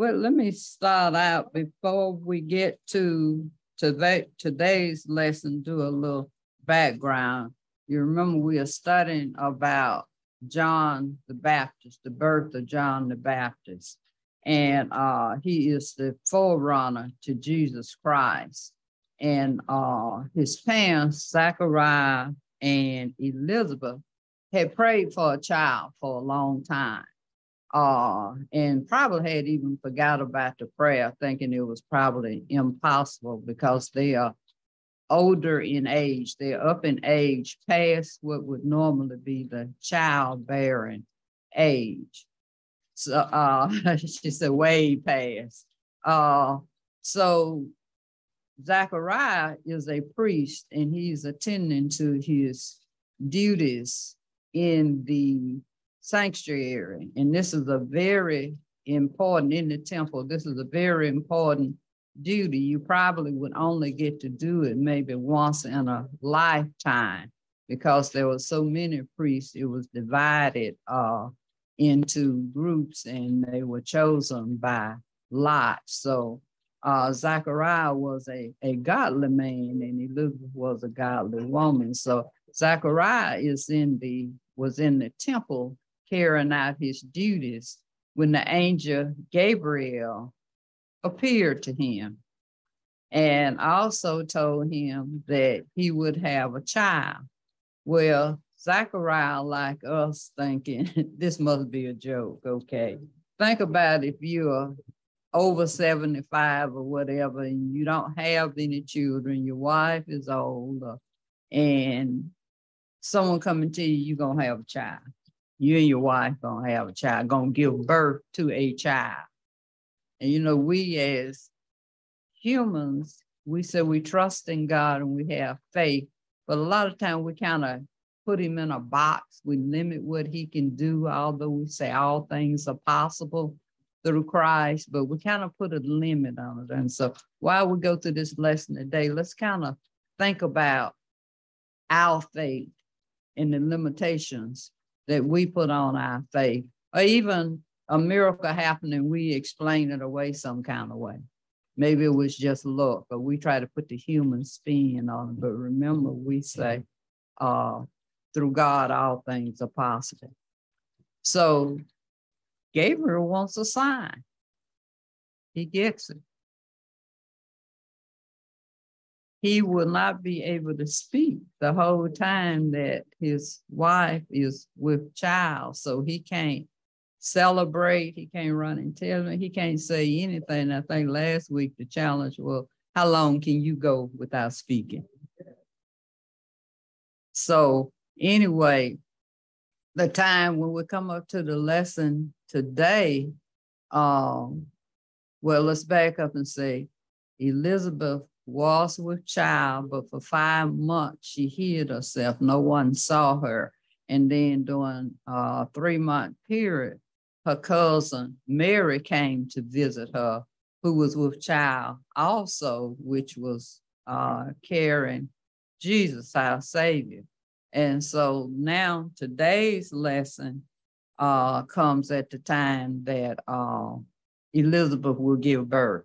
Well, let me start out before we get to today, today's lesson, do a little background. You remember we are studying about John the Baptist, the birth of John the Baptist. And uh, he is the forerunner to Jesus Christ. And uh, his parents, Zachariah and Elizabeth, had prayed for a child for a long time uh, and probably had even forgot about the prayer, thinking it was probably impossible because they are older in age. They're up in age past what would normally be the childbearing age. So uh, she said way past. Uh, so Zachariah is a priest and he's attending to his duties in the sanctuary. And this is a very important in the temple. This is a very important duty. You probably would only get to do it maybe once in a lifetime because there were so many priests, it was divided uh, into groups and they were chosen by lot. So uh, Zachariah was a, a godly man and Elizabeth was a godly woman. So Zachariah is in the was in the temple carrying out his duties when the angel Gabriel appeared to him and also told him that he would have a child. Well, Zachariah, like us, thinking this must be a joke. Okay. Think about if you're over 75 or whatever, and you don't have any children, your wife is old, and someone coming to you, you're gonna have a child you and your wife gonna have a child, gonna give birth to a child. And you know, we as humans, we say we trust in God and we have faith, but a lot of times we kind of put him in a box. We limit what he can do, although we say all things are possible through Christ, but we kind of put a limit on it. And so while we go through this lesson today, let's kind of think about our faith and the limitations that we put on our faith, or even a miracle happening, we explain it away some kind of way. Maybe it was just luck, but we try to put the human spin on it. But remember, we say, uh, through God, all things are possible. So Gabriel wants a sign. He gets it. He will not be able to speak the whole time that his wife is with child. So he can't celebrate, he can't run and tell me, he can't say anything. I think last week the challenge was how long can you go without speaking? So anyway, the time when we come up to the lesson today, um, well, let's back up and say Elizabeth was with child, but for five months she hid herself. No one saw her. And then during a three month period, her cousin Mary came to visit her, who was with child also, which was uh, carrying Jesus, our Savior. And so now today's lesson uh, comes at the time that uh, Elizabeth will give birth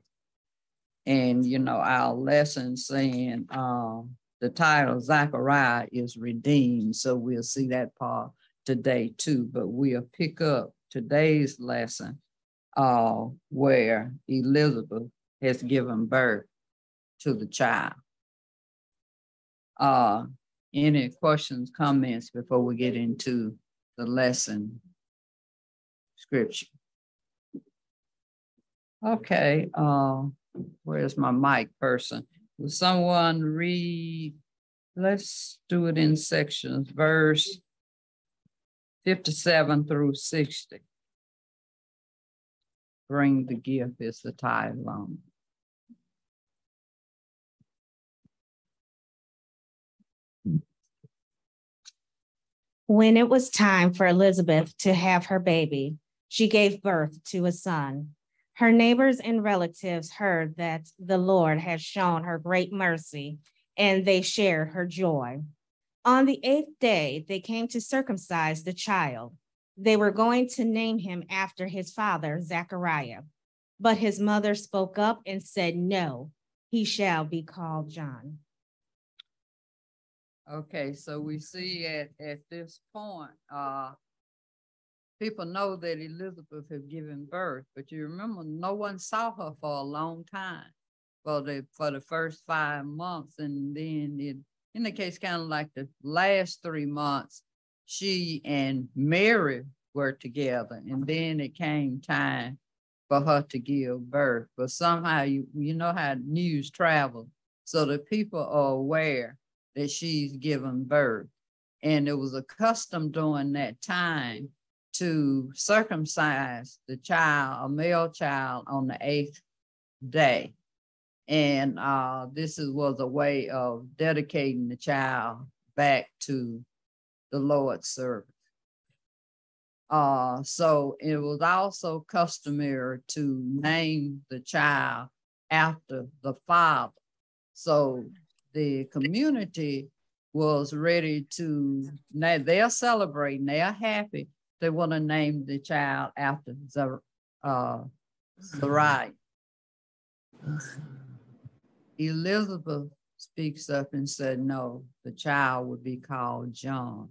and you know our lesson saying um, the title Zachariah is redeemed. So we'll see that part today too. But we'll pick up today's lesson uh, where Elizabeth has given birth to the child. Uh, any questions, comments before we get into the lesson scripture? Okay. Uh, where's my mic person? Will someone read? Let's do it in sections, verse 57 through 60. Bring the gift is the title on. When it was time for Elizabeth to have her baby, she gave birth to a son. Her neighbors and relatives heard that the Lord had shown her great mercy, and they shared her joy. On the eighth day, they came to circumcise the child. They were going to name him after his father, Zechariah. But his mother spoke up and said, No, he shall be called John. Okay, so we see at, at this point, uh, people know that Elizabeth had given birth, but you remember no one saw her for a long time. For the for the first five months, and then it indicates kind of like the last three months, she and Mary were together, and then it came time for her to give birth. But somehow you you know how news travels, so the people are aware that she's given birth. And it was a custom during that time to circumcise the child, a male child, on the eighth day. And uh, this is, was a way of dedicating the child back to the Lord's service. Uh, so it was also customary to name the child after the father. So the community was ready to, now they're celebrating, they're happy. They want to name the child after Zer, uh, Zerai. Elizabeth speaks up and said, no, the child would be called John.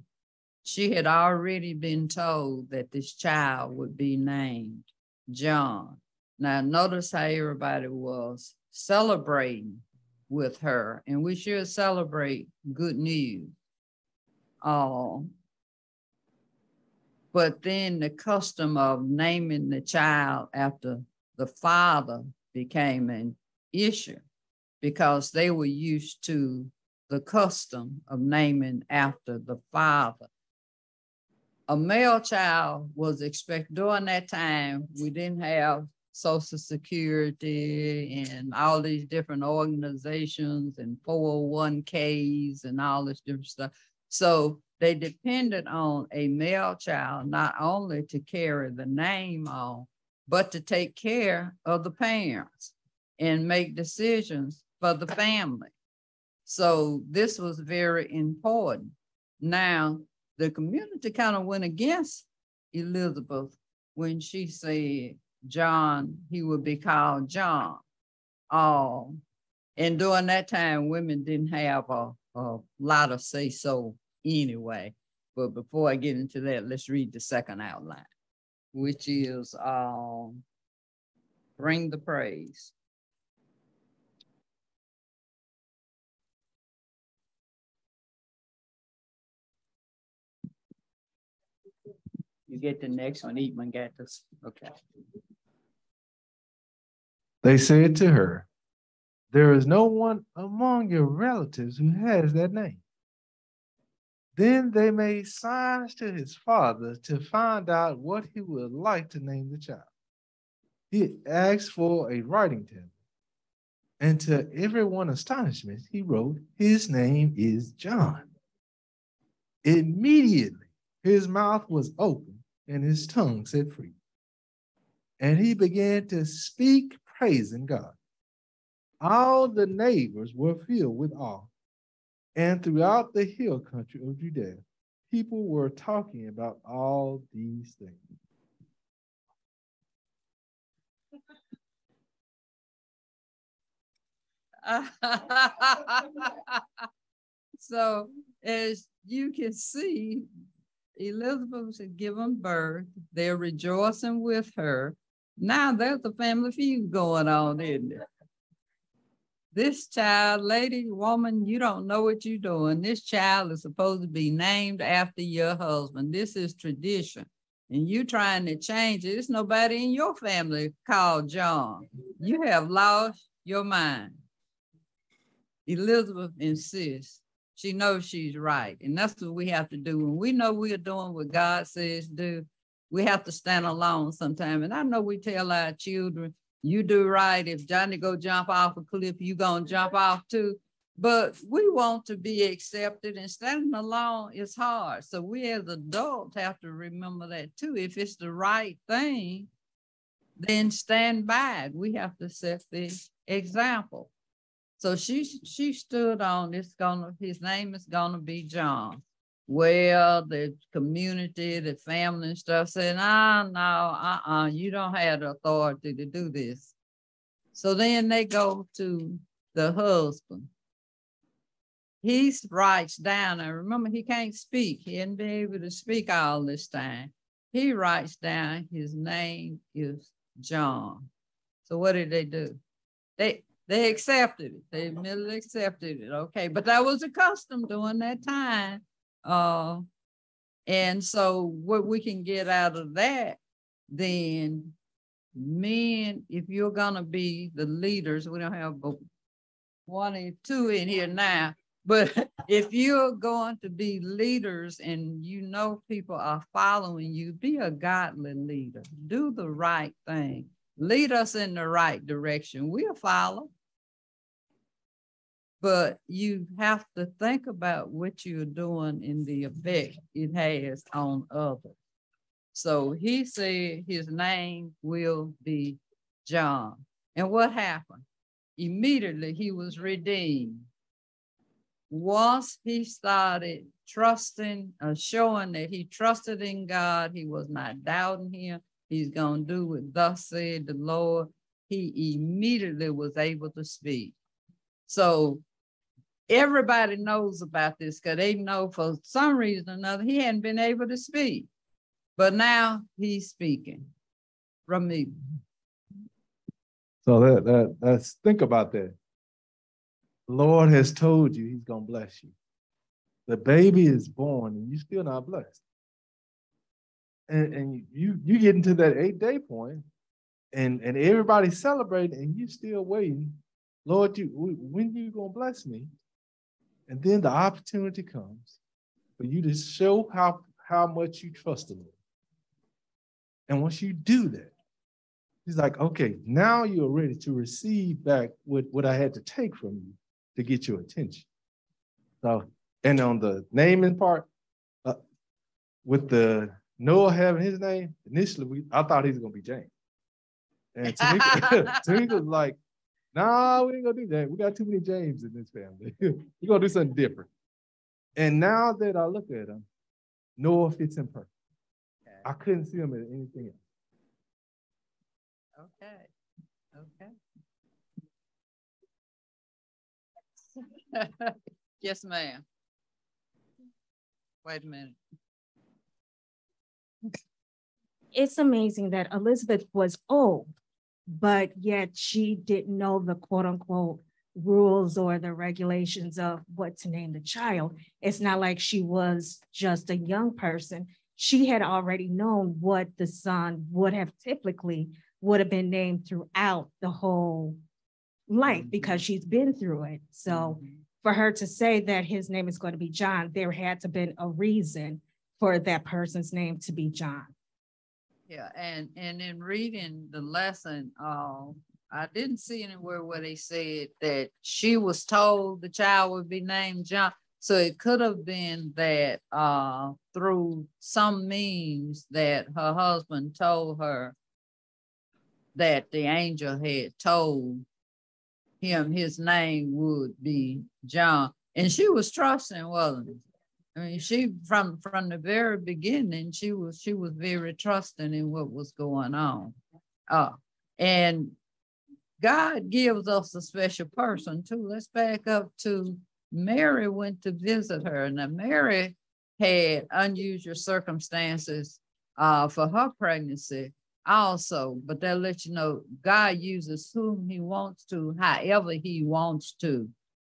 She had already been told that this child would be named John. Now, notice how everybody was celebrating with her, and we should celebrate good news. Uh, but then the custom of naming the child after the father became an issue because they were used to the custom of naming after the father. A male child was expected during that time, we didn't have Social Security and all these different organizations and 401ks and all this different stuff. So they depended on a male child not only to carry the name on, but to take care of the parents and make decisions for the family. So this was very important. Now, the community kind of went against Elizabeth when she said, John, he would be called John. Oh, and during that time, women didn't have a, a lot of say so anyway. But before I get into that, let's read the second outline, which is um, bring the praise. You get the next one, Eatman got this. Okay. They said to her, There is no one among your relatives who has that name. Then they made signs to his father to find out what he would like to name the child. He asked for a writing table, and to everyone's astonishment, he wrote, His name is John. Immediately, his mouth was open and his tongue set free. And he began to speak praising God. All the neighbors were filled with awe. And throughout the hill country of Judea, people were talking about all these things. so, as you can see, Elizabeth had given birth. They're rejoicing with her. Now there's a family feud going on, isn't it? This child, lady, woman, you don't know what you're doing. This child is supposed to be named after your husband. This is tradition. And you trying to change it. There's nobody in your family called John. You have lost your mind. Elizabeth insists. She knows she's right. And that's what we have to do. When we know we're doing what God says do, we have to stand alone sometime. And I know we tell our children, you do right. If Johnny go jump off a cliff, you gonna jump off too. But we want to be accepted and standing alone is hard. So we as adults have to remember that too. If it's the right thing, then stand by it. We have to set the example. So she she stood on it's gonna his name is gonna be John. Well, the community, the family and stuff said, ah, no, uh-uh, you don't have the authority to do this. So then they go to the husband. He writes down, and remember, he can't speak. He hadn't been able to speak all this time. He writes down his name is John. So what did they do? They they accepted it. They immediately accepted it. Okay, but that was a custom during that time. Uh, and so what we can get out of that, then men, if you're gonna be the leaders, we don't have one and two in here now. But if you're going to be leaders and you know people are following you, be a godly leader. Do the right thing. Lead us in the right direction. We'll follow but you have to think about what you're doing in the effect it has on others. So he said his name will be John. And what happened? Immediately he was redeemed. Once he started trusting, uh, showing that he trusted in God, he was not doubting him. He's going to do what thus said the Lord. He immediately was able to speak. So everybody knows about this because they know for some reason or another he hadn't been able to speak. But now he's speaking from me. So that that that's think about that. Lord has told you he's gonna bless you. The baby is born and you still not blessed. And, and you you get into that eight day point and and everybody's celebrating and you still waiting. Lord, you when you gonna bless me? And then the opportunity comes for you to show how, how much you trust the Lord. And once you do that, he's like, okay, now you're ready to receive back what, what I had to take from you to get your attention. So, and on the naming part, uh, with the Noah having his name, initially we, I thought he was gonna be James. And Tamika, Tamika was like, nah, we ain't gonna do that. We got too many James in this family. We're gonna do something different. And now that I look at him, Noah fits in perfect. Okay. I couldn't see him as anything else. Okay. Okay. yes, ma'am. Wait a minute. It's amazing that Elizabeth was old but yet she didn't know the quote unquote rules or the regulations of what to name the child. It's not like she was just a young person. She had already known what the son would have typically would have been named throughout the whole life because mm-hmm. she's been through it. So mm-hmm. for her to say that his name is going to be John, there had to been a reason for that person's name to be John. Yeah, and and in reading the lesson, uh, I didn't see anywhere where they said that she was told the child would be named John. So it could have been that uh, through some means that her husband told her that the angel had told him his name would be John. And she was trusting, wasn't? I mean, she from from the very beginning, she was she was very trusting in what was going on. Uh, and God gives us a special person too. Let's back up to Mary went to visit her. Now Mary had unusual circumstances uh, for her pregnancy also, but they'll let you know God uses whom he wants to, however he wants to.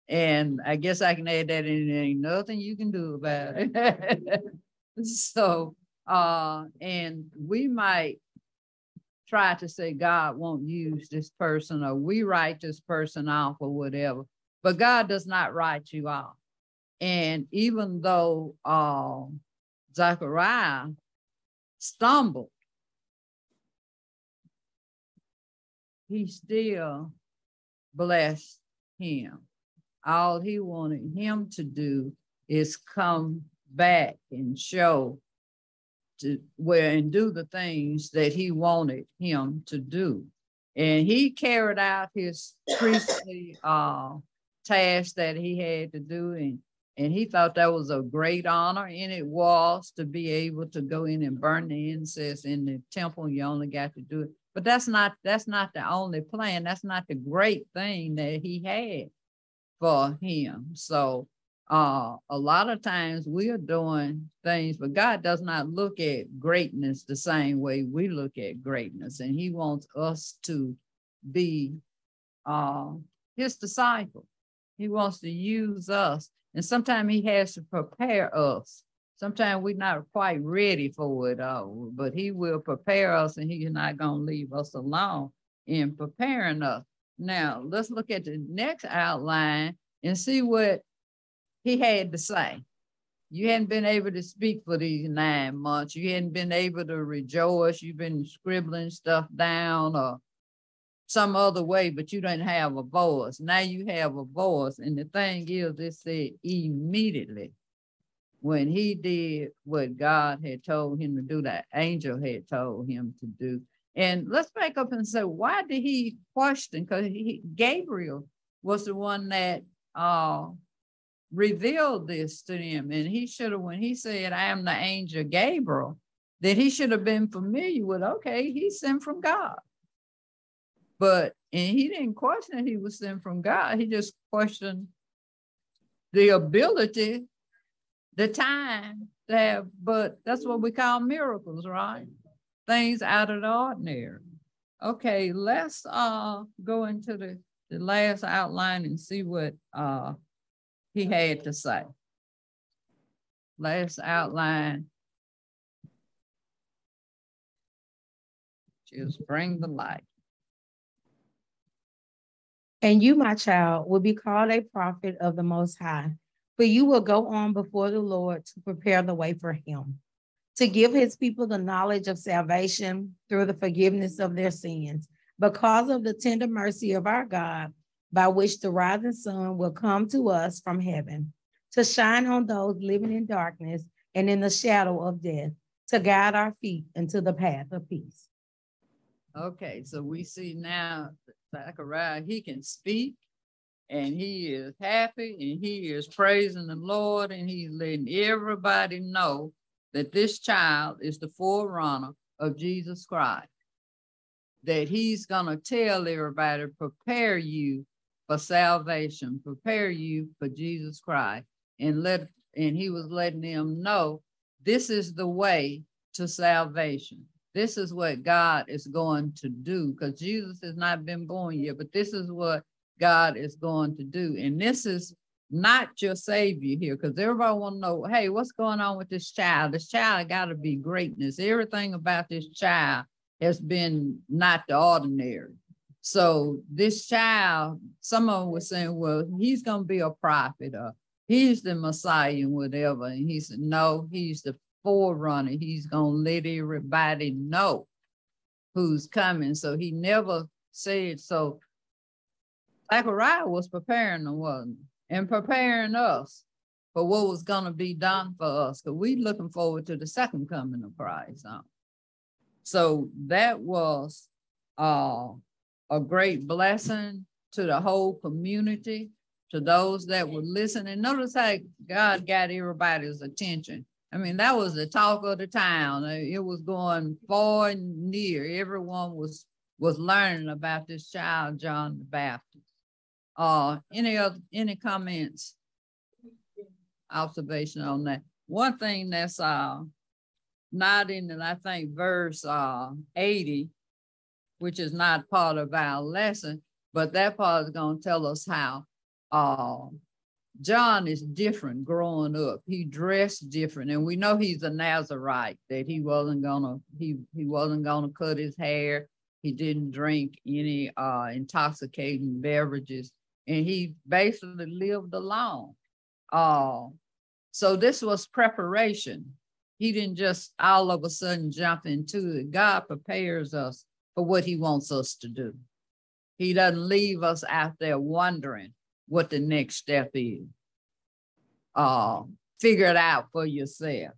And I guess I can add that in. There ain't nothing you can do about it. so, uh, and we might try to say God won't use this person or we write this person off or whatever, but God does not write you off. And even though uh, Zachariah stumbled, he still blessed him. All he wanted him to do is come back and show to where and do the things that he wanted him to do. And he carried out his priestly uh, task that he had to do. And, And he thought that was a great honor, and it was to be able to go in and burn the incense in the temple. You only got to do it, but that's not that's not the only plan. That's not the great thing that he had for him. So uh, a lot of times we are doing things, but God does not look at greatness the same way we look at greatness, and He wants us to be uh, His disciple. He wants to use us, and sometimes He has to prepare us. Sometimes we're not quite ready for it, all, but He will prepare us, and He's not going to leave us alone in preparing us. Now, let's look at the next outline and see what he had to say. You hadn't been able to speak for these nine months. You hadn't been able to rejoice. You've been scribbling stuff down or some other way, but you didn't have a voice. Now you have a voice. And the thing is, it said immediately when he did what God had told him to do, that angel had told him to do. And let's back up and say, why did he question? Because Gabriel was the one that uh, revealed this to him. And he should have, when he said, I am the angel Gabriel, that he should have been familiar with, okay, he's sent from God. But, and he didn't question that he was sent from God. He just questioned the ability, the time to have, but that's what we call miracles, right? Things out of the ordinary. Okay, let's uh go into the, the last outline and see what uh he had to say. Last outline. Just bring the light. And you, my child, will be called a prophet of the Most High, for you will go on before the Lord to prepare the way for him, to give his people the knowledge of salvation through the forgiveness of their sins, because of the tender mercy of our God by which the rising sun will come to us from heaven, to shine on those living in darkness and in the shadow of death, to guide our feet into the path of peace. Okay, so we see now Zechariah, he can speak and he is happy and he is praising the Lord and he's letting everybody know that this child is the forerunner of Jesus Christ. That he's going to tell everybody, prepare you for salvation, prepare you for Jesus Christ. And let and he was letting them know this is the way to salvation. This is what God is going to do because Jesus has not been born yet, but this is what God is going to do. And this is not your savior here because everybody want to know hey, what's going on with this child? This child got to be greatness. Everything about this child has been not the ordinary. So this child, some of them were saying, well, he's going to be a prophet or he's the Messiah and whatever. And he said, no, he's the forerunner. He's going to let everybody know who's coming. So he never said, so Zechariah was preparing them, wasn't And preparing us for what was going to be done for us. Because we looking forward to the second coming of Christ. Huh? So that was uh a great blessing to the whole community, to those that were listening. Notice how God got everybody's attention. I mean, that was the talk of the town. Uh, it was going far and near. Everyone was was learning about this child, John the Baptist. Uh, any other any comments, observation on that? One thing that's uh not in, and I think, verse uh 80 which is not part of our lesson, but that part is going to tell us how uh, John is different growing up. He dressed different, and we know he's a Nazarite. That he wasn't gonna he he wasn't gonna cut his hair. He didn't drink any uh, intoxicating beverages, and he basically lived alone. Uh, so this was preparation. He didn't just all of a sudden jump into it. God prepares us for what he wants us to do. He doesn't leave us out there wondering what the next step is. Uh, figure it out for yourself.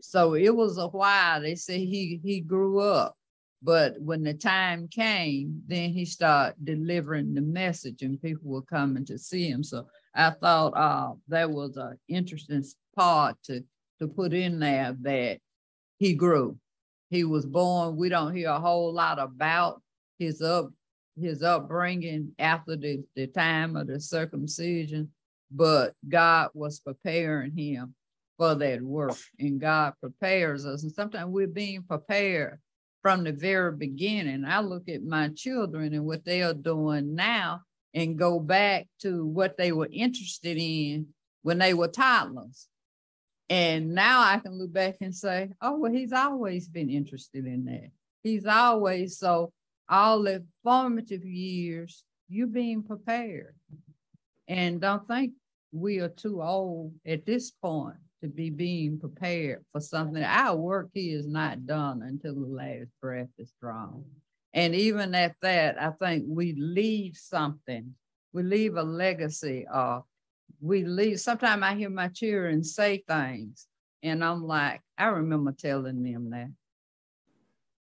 So it was a while. They say he he grew up. But when the time came, then he started delivering the message and people were coming to see him. So I thought uh, that was an interesting part to, to put in there that he grew. He was born, we don't hear a whole lot about his up his upbringing after the, the time of the circumcision, but God was preparing him for that work. And God prepares us. And sometimes we're being prepared from the very beginning. I look at my children and what they are doing now and go back to what they were interested in when they were toddlers. And now I can look back and say, oh, well, he's always been interested in that. He's always so all the formative years, you being prepared. And don't think we are too old at this point to be being prepared for something. Our work here is not done until the last breath is drawn. And even at that, I think we leave something. We leave a legacy of, we leave. Sometimes I hear my children say things and I'm like, I remember telling them that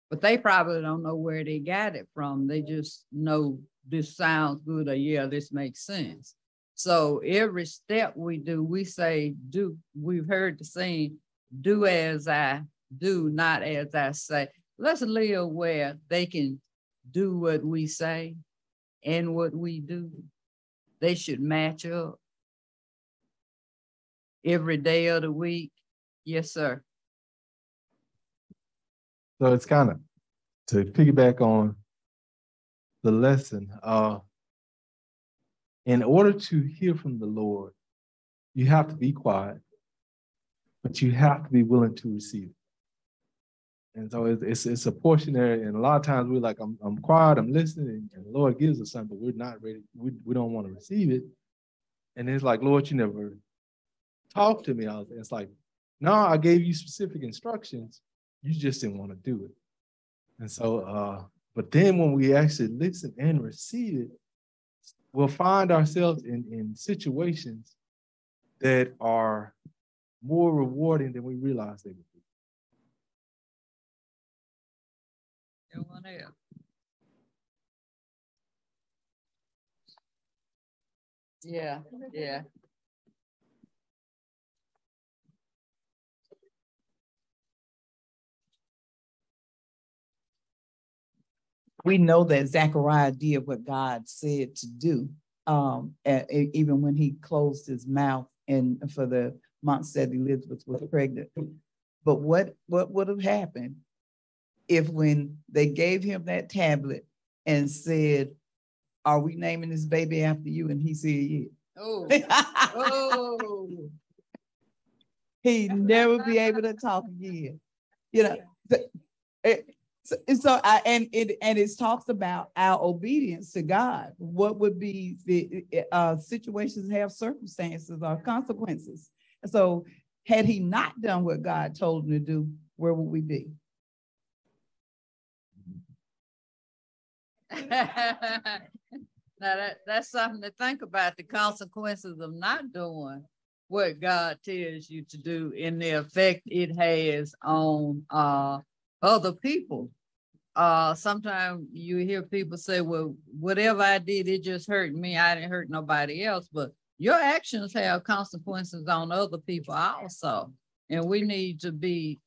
but they probably don't know where they got it from. They just know this sounds good or yeah, this makes sense. So every step we do, we say, do, we've heard the saying, do as I do, not as I say. Let's live where they can do what we say and what we do. They should match up every day of the week. Yes, sir. So it's kind of to piggyback on the lesson. Uh, in order to hear from the Lord, you have to be quiet, but you have to be willing to receive. And so it's, it's, it's a portion there. And a lot of times we're like, I'm, I'm quiet, I'm listening, and the Lord gives us something, but we're not ready. We, we don't want to receive it. And it's like, Lord, you never talked to me. i It's like, no, I gave you specific instructions. You just didn't want to do it. And so, uh, but then when we actually listen and receive it, we'll find ourselves in, in situations that are more rewarding than we realize they would be. Yeah, yeah. We know that Zechariah did what God said to do, um, even when he closed his mouth and for the months that Elizabeth was pregnant. But what what would have happened if when they gave him that tablet and said, "Are we naming this baby after you?" and he said, "Yeah." Oh. oh. He'd never be able to talk again. You know, it, so, so I, and it and it talks about our obedience to God. What would be the uh, situations have circumstances or consequences? So, had he not done what God told him to do, where would we be? now that, that's something to think about the consequences of not doing what God tells you to do and the effect it has on uh, other people uh sometimes you hear people say well whatever i did it just hurt me. I didn't hurt nobody else. But your actions have consequences on other people also. And we need to be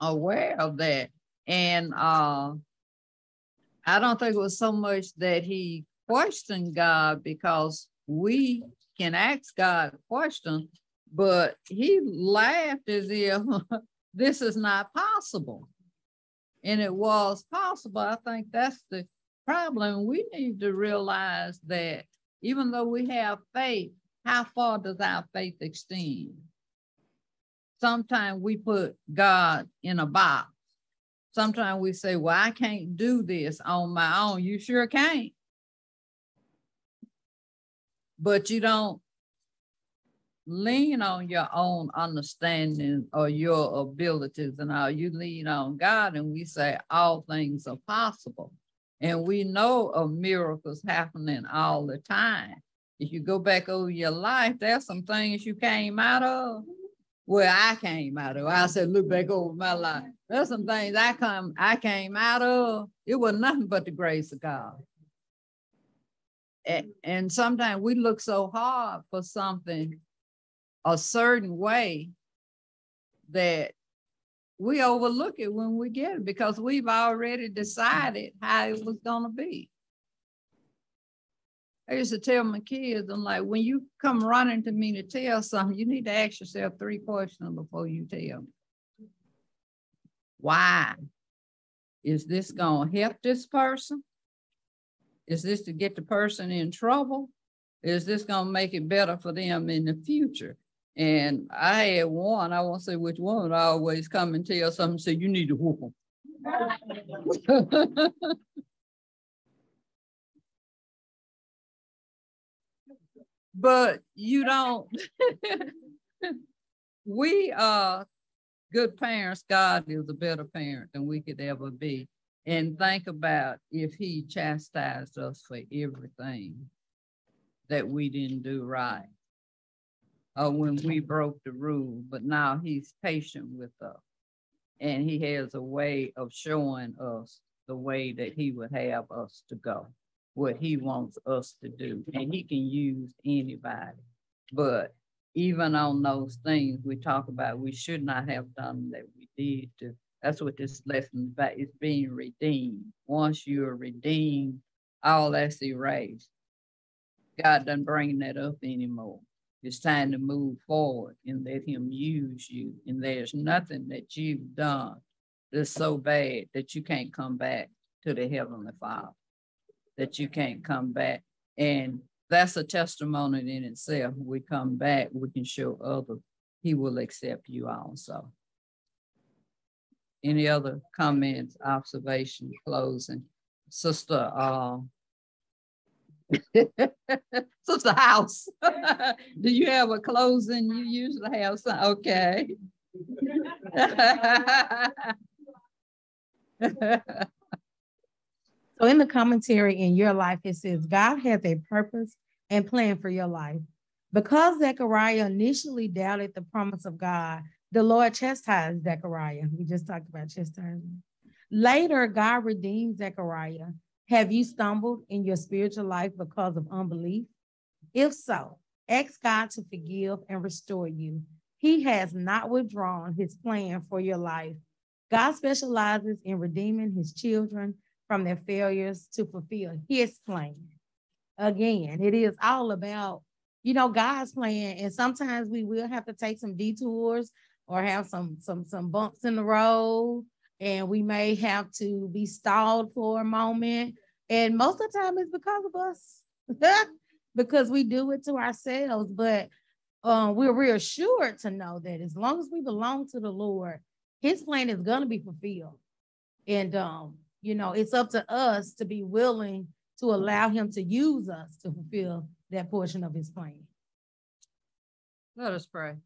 aware of that. And uh i don't think it was so much that he questioned god because we can ask god questions but he laughed as if this is not possible and it was possible. I think that's the problem. We need to realize that even though we have faith, how far does our faith extend? Sometimes we put God in a box. Sometimes we say, Well, I can't do this on my own. You sure can't. But you don't lean on your own understanding or your abilities and all. You lean on God, and we say all things are possible. And we know of miracles happening all the time. If you go back over your life, there's some things you came out of Well, I came out of. I said, look back over my life. There's some things I come, I came out of. It was nothing but the grace of God. And, and sometimes we look so hard for something a certain way that we overlook it when we get it because we've already decided how it was going to be. I used to tell my kids, I'm like, when you come running to me to tell something, you need to ask yourself three questions before you tell. Why? Is this going to help this person? Is this to get the person in trouble? Is this going to make it better for them in the future? And I had one, I won't say which one, I always come and tell something, say, you need to whoop them. but you don't. we are good parents. God is a better parent than we could ever be. And think about if He chastised us for everything that we didn't do right, or when we broke the rule, but now He's patient with us. And He has a way of showing us the way that He would have us to go what he wants us to do. And he can use anybody. But even on those things we talk about, we should not have done that we did to. That's what this lesson is about. It's being redeemed. Once you're redeemed, all that's erased. God doesn't bring that up anymore. It's time to move forward and let him use you. And there's nothing that you've done that's so bad that you can't come back to the Heavenly Father that you can't come back. And that's a testimony in itself. we come back, we can show others he will accept you also. Any other comments, observations, closing? Sister, uh, Sister House, do you have a closing? You usually have some. Okay. So in the commentary in your life, it says God has a purpose and plan for your life. Because Zechariah initially doubted the promise of God, the Lord chastised Zechariah. We just talked about chastising. Later, God redeemed Zechariah. Have you stumbled in your spiritual life because of unbelief? If so, ask God to forgive and restore you. He has not withdrawn his plan for your life. God specializes in redeeming his children from their failures to fulfill his plan. Again, it is all about, you know, God's plan. And sometimes we will have to take some detours or have some some some bumps in the road. And we may have to be stalled for a moment. And most of the time it's because of us. because we do it to ourselves. But um, we're reassured to know that as long as we belong to the Lord, his plan is going to be fulfilled. And um, you know, it's up to us to be willing to allow him to use us to fulfill that portion of his plan. Let us pray.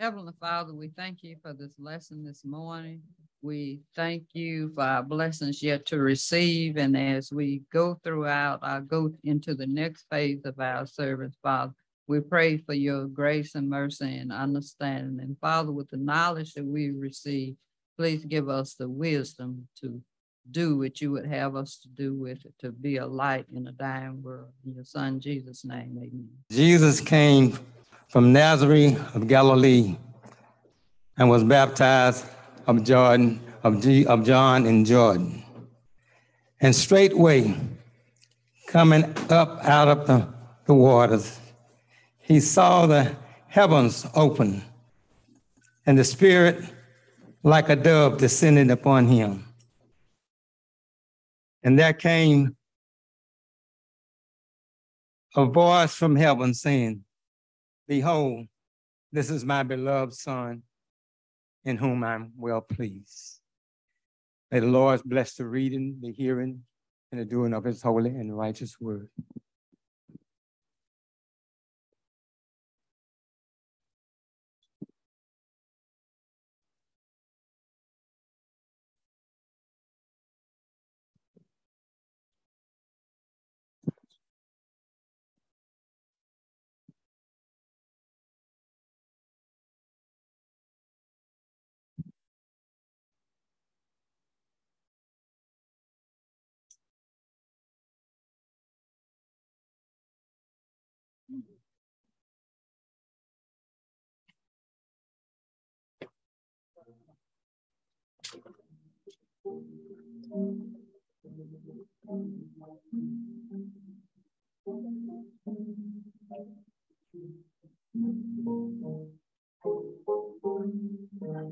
Heavenly Father, we thank you for this lesson this morning. We thank you for our blessings yet to receive. And as we go throughout, I go into the next phase of our service, Father, we pray for your grace and mercy and understanding. And Father, with the knowledge that we receive, please give us the wisdom to do what you would have us to do with it, to be a light in a dying world. In your son Jesus' name, amen. Jesus came from Nazareth of Galilee and was baptized of Jordan, of, G, of John in Jordan. And straightway, coming up out of the, the waters, he saw the heavens open and the Spirit like a dove descending upon him and there came a voice from heaven saying, Behold, this is my beloved Son, in whom I'm well pleased. May the Lord bless the reading, the hearing, and the doing of his holy and righteous word. Bless you. to all of you that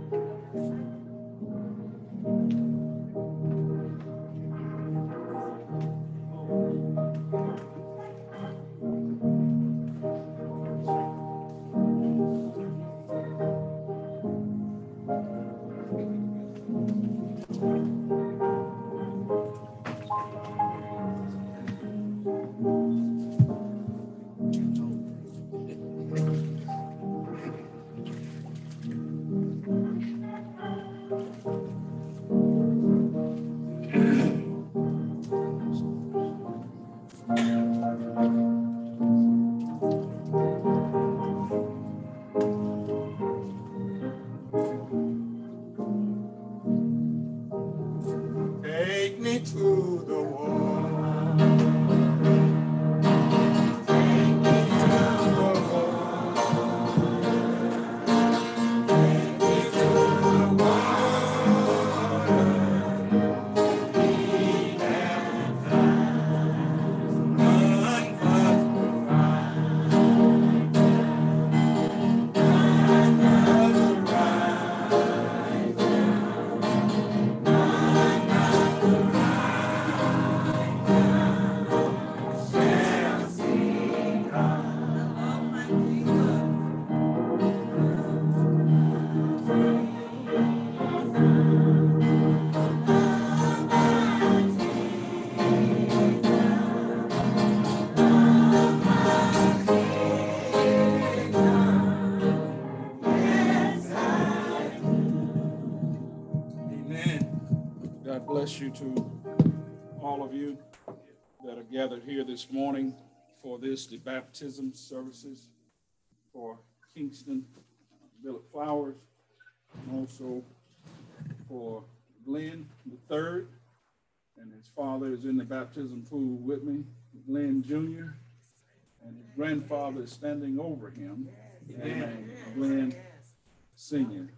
are gathered here this morning for this, the baptism services for Kingston Billet Flowers, and also for Glenn the third, and his father is in the baptism pool with me, Glenn Jr., and his grandfather is standing over him, Amen. Glenn Senior.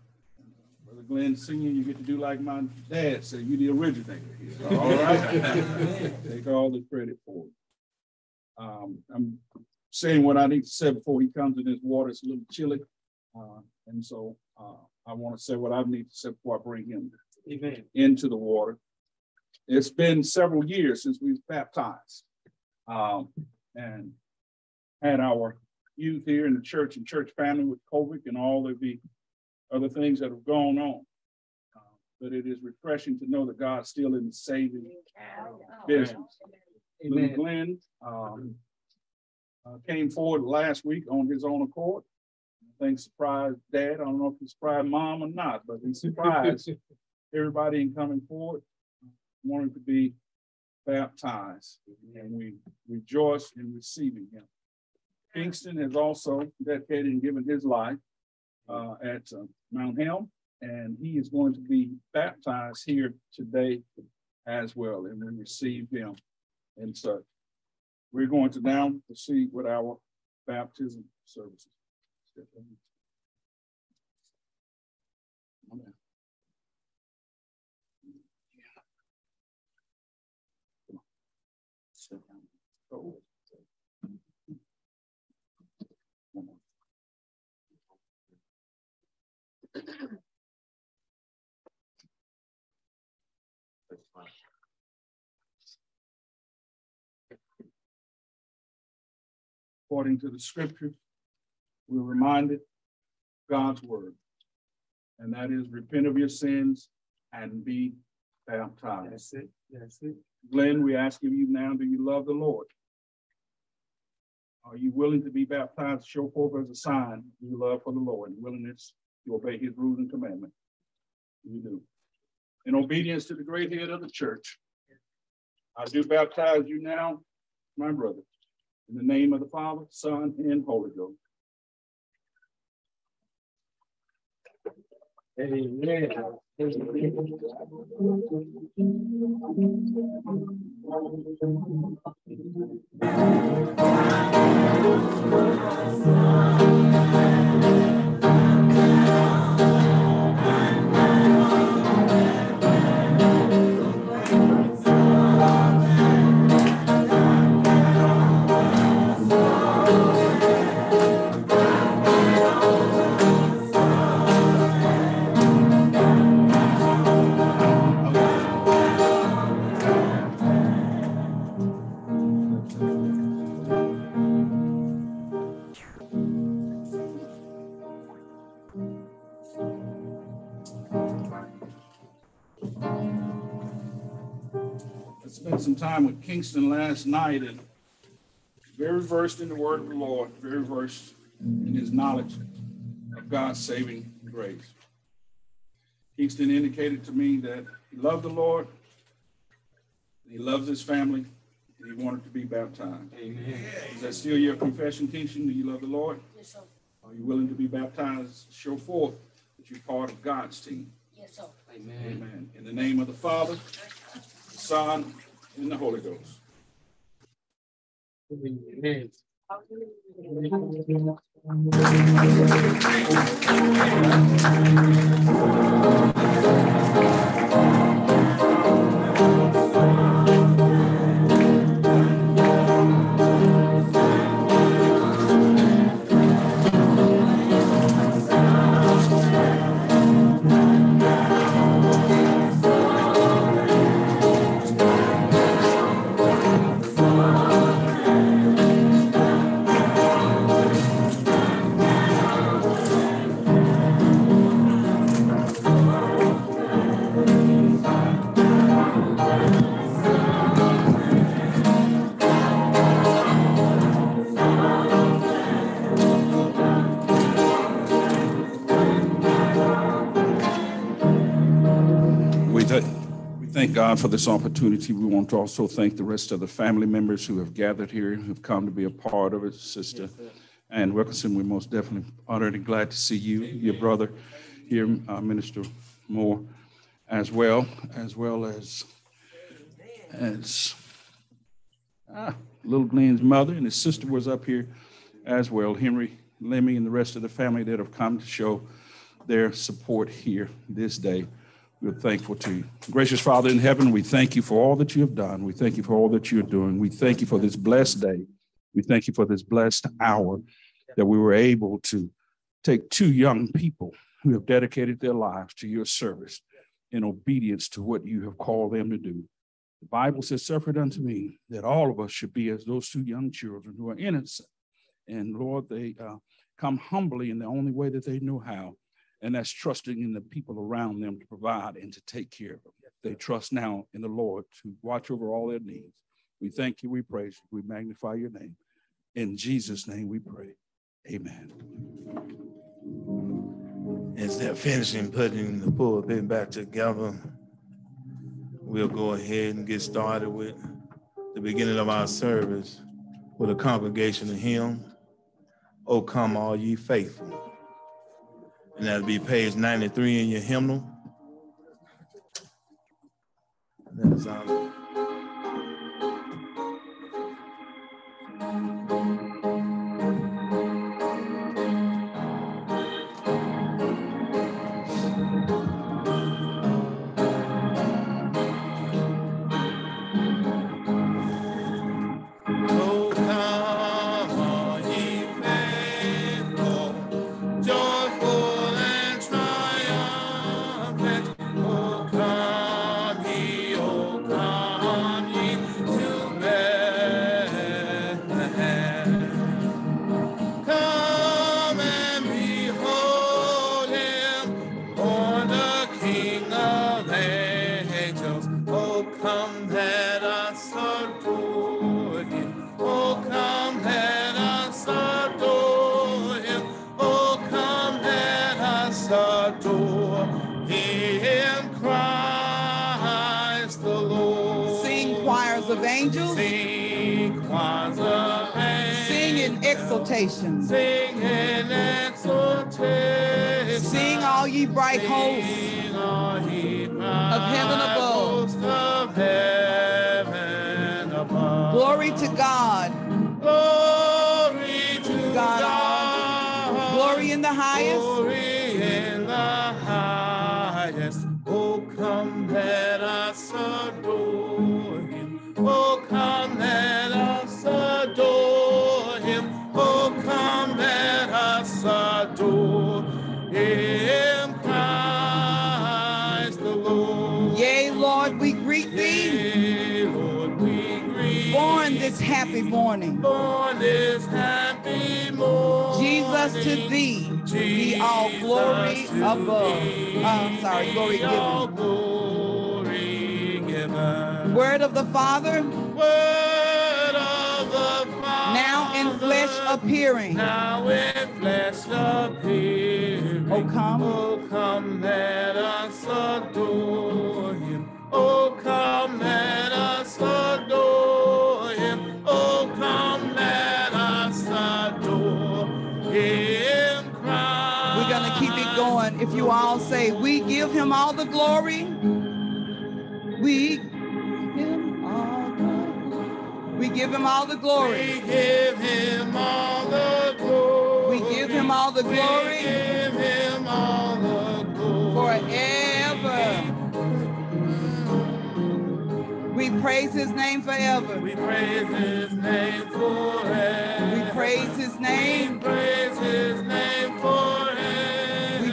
Brother Glenn Senior, you get to do like my dad said, you the originator here. All right. Take all the credit for it. Um, I'm saying what I need to say before he comes in this water. It's a little chilly. Uh, and so uh, I want to say what I need to say before I bring him Amen. into the water. It's been several years since we have baptized um, and had our youth here in the church and church family with COVID and all of the other things that have gone on. Uh, but it is refreshing to know that God's still in the saving business. Amen. Glenn um, uh, came forward last week on his own accord. I think surprised dad. I don't know if he surprised mom or not, but he surprised everybody in coming forward, wanting to be baptized. And we rejoice in receiving him. Kingston has also dedicated and given his life uh, at uh, Mount Helm, and he is going to be baptized here today as well, and we receive him and so we're going to now proceed with our baptism services. Amen. According to the scriptures, we're reminded God's word, and that is repent of your sins and be baptized. That's it. That's it. Glenn, we ask of you now, do you love the Lord? Are you willing to be baptized, show forth as a sign of your love for the Lord and willingness to obey his rules and commandments? You do. In obedience to the great head of the church, I do baptize you now, my brother, in the name of the Father, Son, and Holy Ghost. Amen. Some time with Kingston last night and very versed in the word of the Lord, very versed in his knowledge of God's saving grace. Kingston indicated to me that he loved the Lord, he loves his family, and he wanted to be baptized. Amen. Is that still your confession, Kingston? Do you love the Lord? Yes, sir. Are you willing to be baptized? Show forth that you're part of God's team. Yes, sir. Amen. Amen. In the name of the Father, the Son, and the Holy Ghost. Amen. God for this opportunity. We want to also thank the rest of the family members who have gathered here, who've come to be a part of it. Sister yes, Ann Wilkinson, we're most definitely honored and glad to see you, your brother here, uh, Minister Moore, as well, as well as as ah, little Glenn's mother and his sister was up here as well. Henry Lemmy and the rest of the family that have come to show their support here this day. We're thankful to you. Gracious Father in heaven, we thank you for all that you have done. We thank you for all that you're doing. We thank you for this blessed day. We thank you for this blessed hour that we were able to take two young people who have dedicated their lives to your service in obedience to what you have called them to do. The Bible says, Suffer it unto me that all of us should be as those two young children who are innocent. And Lord, they uh, come humbly in the only way that they know how and that's trusting in the people around them to provide and to take care of them. They trust now in the Lord to watch over all their needs. We thank you, we praise you, we magnify your name. In Jesus' name we pray. Amen. As they're finishing putting the pulpit back together, we'll go ahead and get started with the beginning of our service with a congregational hymn. Oh, come all ye faithful. And that'll be page 93 in your hymnal. That's, um, exaltation. Oh, oh, Sing choirs of angels. Sing in exaltation. Sing all ye bright hosts of heaven above. Of heaven above. Glory to God. Glory to God. God. Glory in the highest. Glory happy morning. Born this happy morning. Jesus to thee Jesus be all glory above. Oh, sorry, glory given. Glory given. word of the Father, Word of the Father. now in flesh appearing. Now in flesh appearing. Oh, come. Oh, come, let us adore him. Oh, come, let us adore you all say, We give him all the glory. We give him all the We give him all the glory. We give him all the glory. We give him all the glory. We give him all the glory. forever. We praise his name forever. We praise his name forever. We praise his We name. praise his name forever.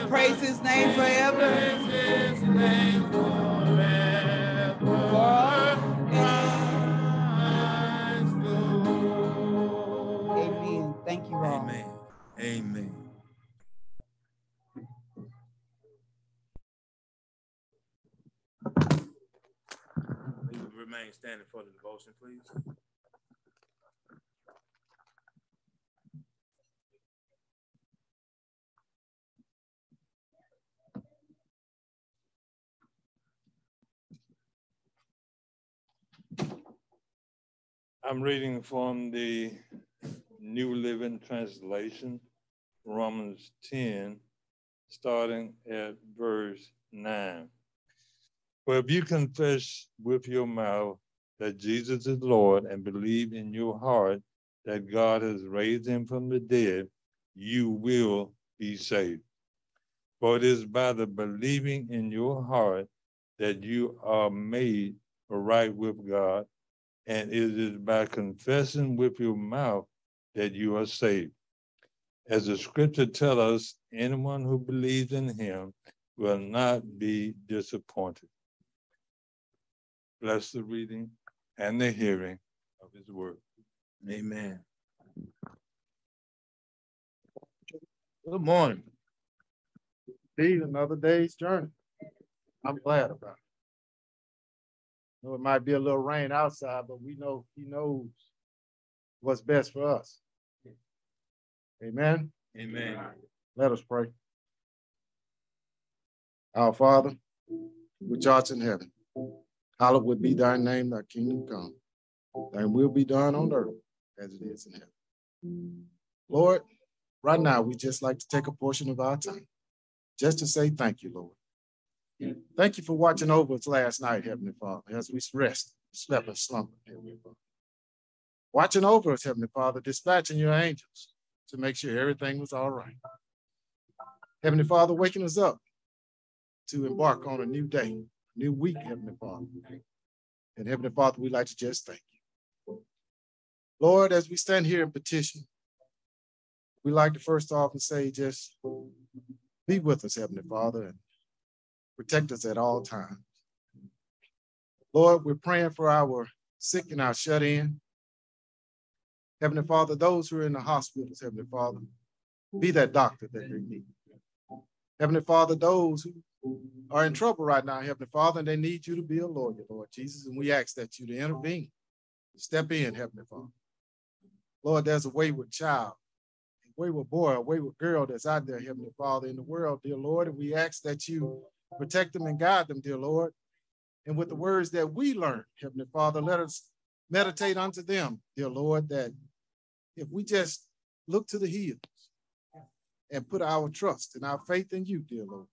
Praise his name forever. Praise his name forever. Christ. Amen. Thank you all. Amen. Amen. Remain standing for the devotion, please. I'm reading from the New Living Translation, Romans 10, starting at verse 9. For if you confess with your mouth that Jesus is Lord and believe in your heart that God has raised him from the dead, you will be saved. For it is by the believing in your heart that you are made right with God, and it is by confessing with your mouth that you are saved. As the scripture tells us, anyone who believes in him will not be disappointed. Bless the reading and the hearing of his word. Amen. Good morning. Indeed, another day's journey. I'm glad about it. Know it might be a little rain outside, but we know he knows what's best for us. Amen. Amen. Let us pray. Our Father, which art in heaven, hallowed be thy name, thy kingdom come. Thy will be done on earth as it is in heaven. Lord, right now, we just like to take a portion of our time just to say thank you, Lord. Thank you for watching over us last night, Heavenly Father, as we rest, slept and slumbered, Heavenly Father. Watching over us, Heavenly Father, dispatching your angels to make sure everything was all right. Heavenly Father, waking us up to embark on a new day, a new week, Heavenly Father. And Heavenly Father, we'd like to just thank you. Lord, as we stand here in petition, we like to first off and say, just be with us, Heavenly Father, and protect us at all times. Lord, we're praying for our sick and our shut in. Heavenly Father, those who are in the hospitals, Heavenly Father, be that doctor that they need. Heavenly Father, those who are in trouble right now, Heavenly Father, and they need you to be a lawyer, Lord Jesus, and we ask that you to intervene, step in, Heavenly Father. Lord, there's a wayward child, a wayward boy, a wayward girl that's out there, Heavenly Father, in the world, dear Lord, and we ask that you protect them and guide them, dear Lord. And with the words that we learn, Heavenly Father, let us meditate unto them, dear Lord, that if we just look to the hills and put our trust and our faith in you, dear Lord,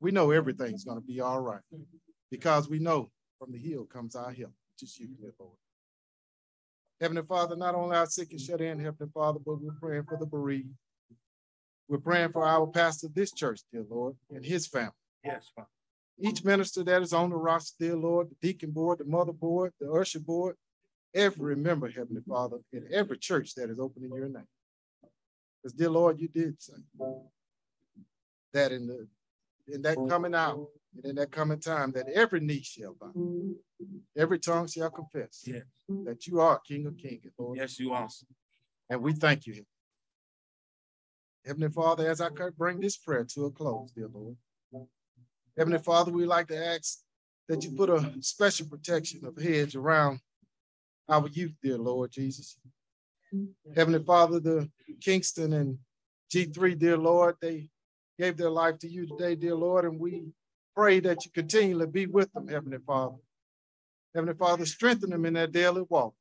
we know everything's going to be all right because we know from the hill comes our help, just you, dear Lord. Heavenly Father, not only our sick and shut in, Heavenly Father, but we're praying for the bereaved. We're praying for our pastor this church, dear Lord, and his family. Yes, Father. Each minister that is on the roster, dear Lord, the deacon board, the mother board, the usher board, every member, Heavenly Father, in every church that is open in your name. Because, dear Lord, you did say that in the in that coming out and in that coming time, that every knee shall bow, every tongue shall confess Yes. that you are King of Kings, Lord. Yes, you are. And we thank you. Heavenly Father, as I could bring this prayer to a close, dear Lord. Heavenly Father, we'd like to ask that you put a special protection of hedge around our youth, dear Lord Jesus. Heavenly Father, the Kingston and G3, dear Lord, they gave their life to you today, dear Lord, and we pray that you continually be with them, Heavenly Father. Heavenly Father, strengthen them in their daily walk.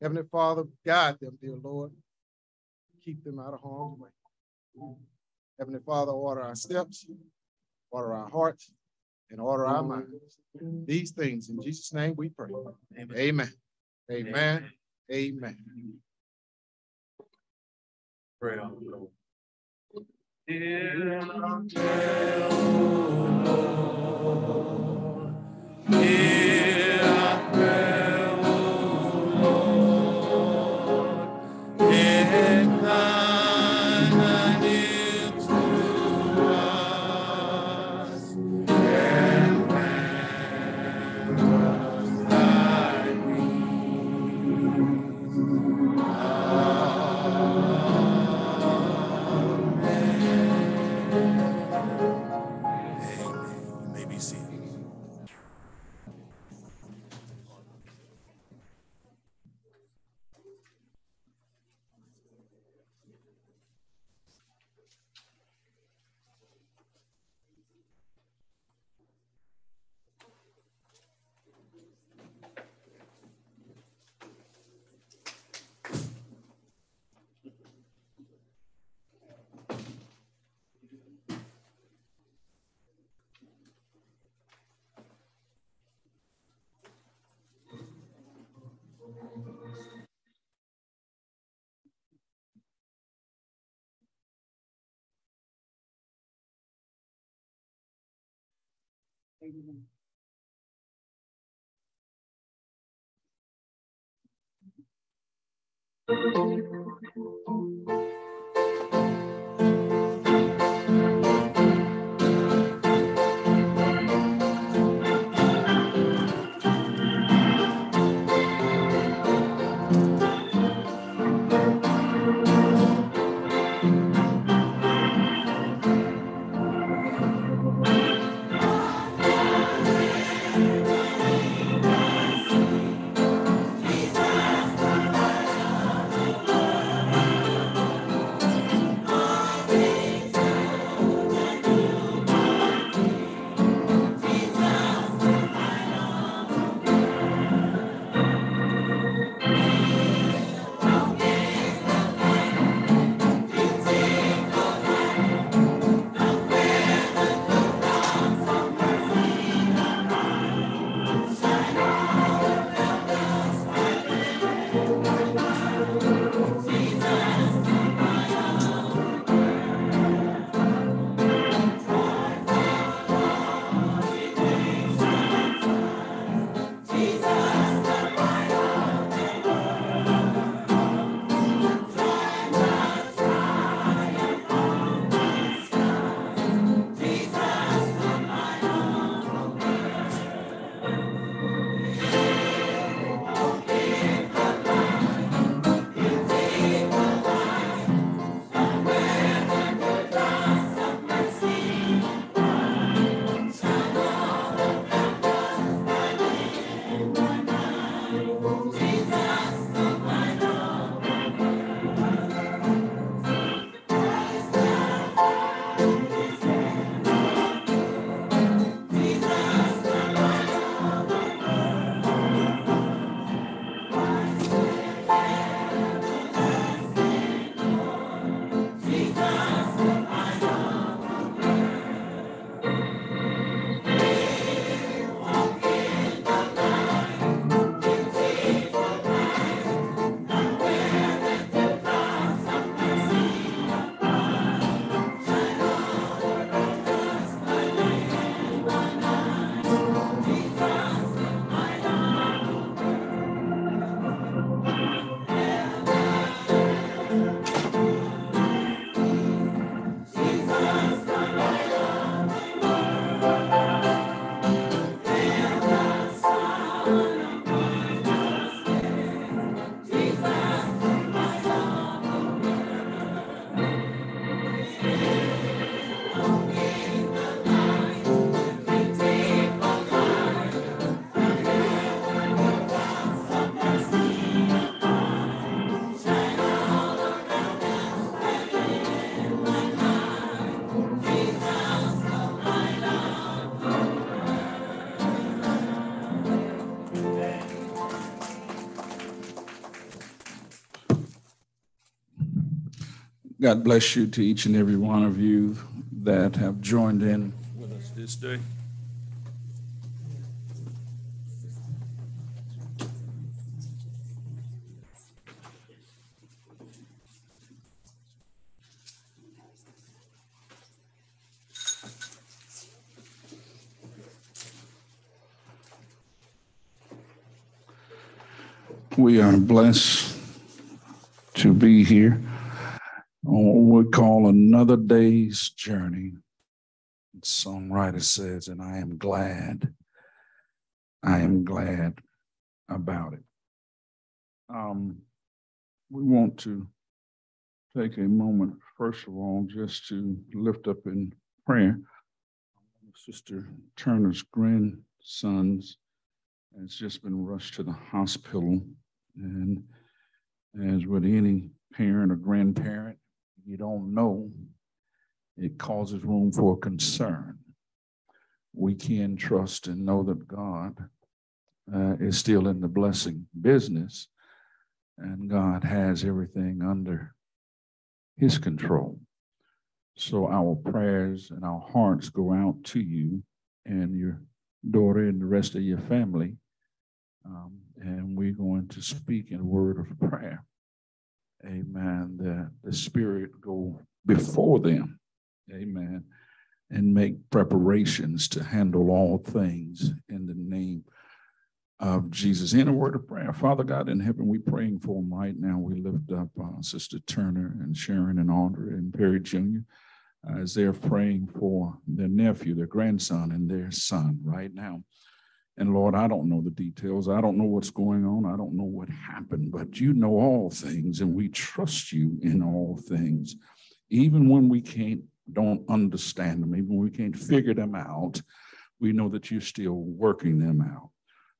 Heavenly Father, guide them, dear Lord. Keep them out of harm's way. Heavenly Father, order our steps, order our hearts, and order our minds. These things in Jesus' name we pray. Amen. Amen. Amen. Pray on the Lord. I pray, O Lord, hear until. Lord, it. Amen. God bless you to each and every one of you that have joined in with us this day. We are blessed to be here on what we call another day's journey. The songwriter says, and I am glad, I am glad about it. Um, we want to take a moment, first of all, just to lift up in prayer Sister Turner's grandsons has just been rushed to the hospital and as with any parent or grandparent, you don't know, it causes room for concern. We can trust and know that God uh, is still in the blessing business and God has everything under his control. So our prayers and our hearts go out to you and your daughter and the rest of your family um, and we're going to speak in a word of prayer. Amen. That the Spirit go before them. Amen. And make preparations to handle all things in the name of Jesus. In a word of prayer, Father God in heaven, we praying for them right now. We lift up uh, Sister Turner and Sharon and Audrey and Perry Jr. as they're praying for their nephew, their grandson, and their son right now. And Lord, I don't know the details. I don't know what's going on. I don't know what happened, but you know all things, and we trust you in all things. Even when we can't, don't understand them, even when we can't figure them out, we know that you're still working them out.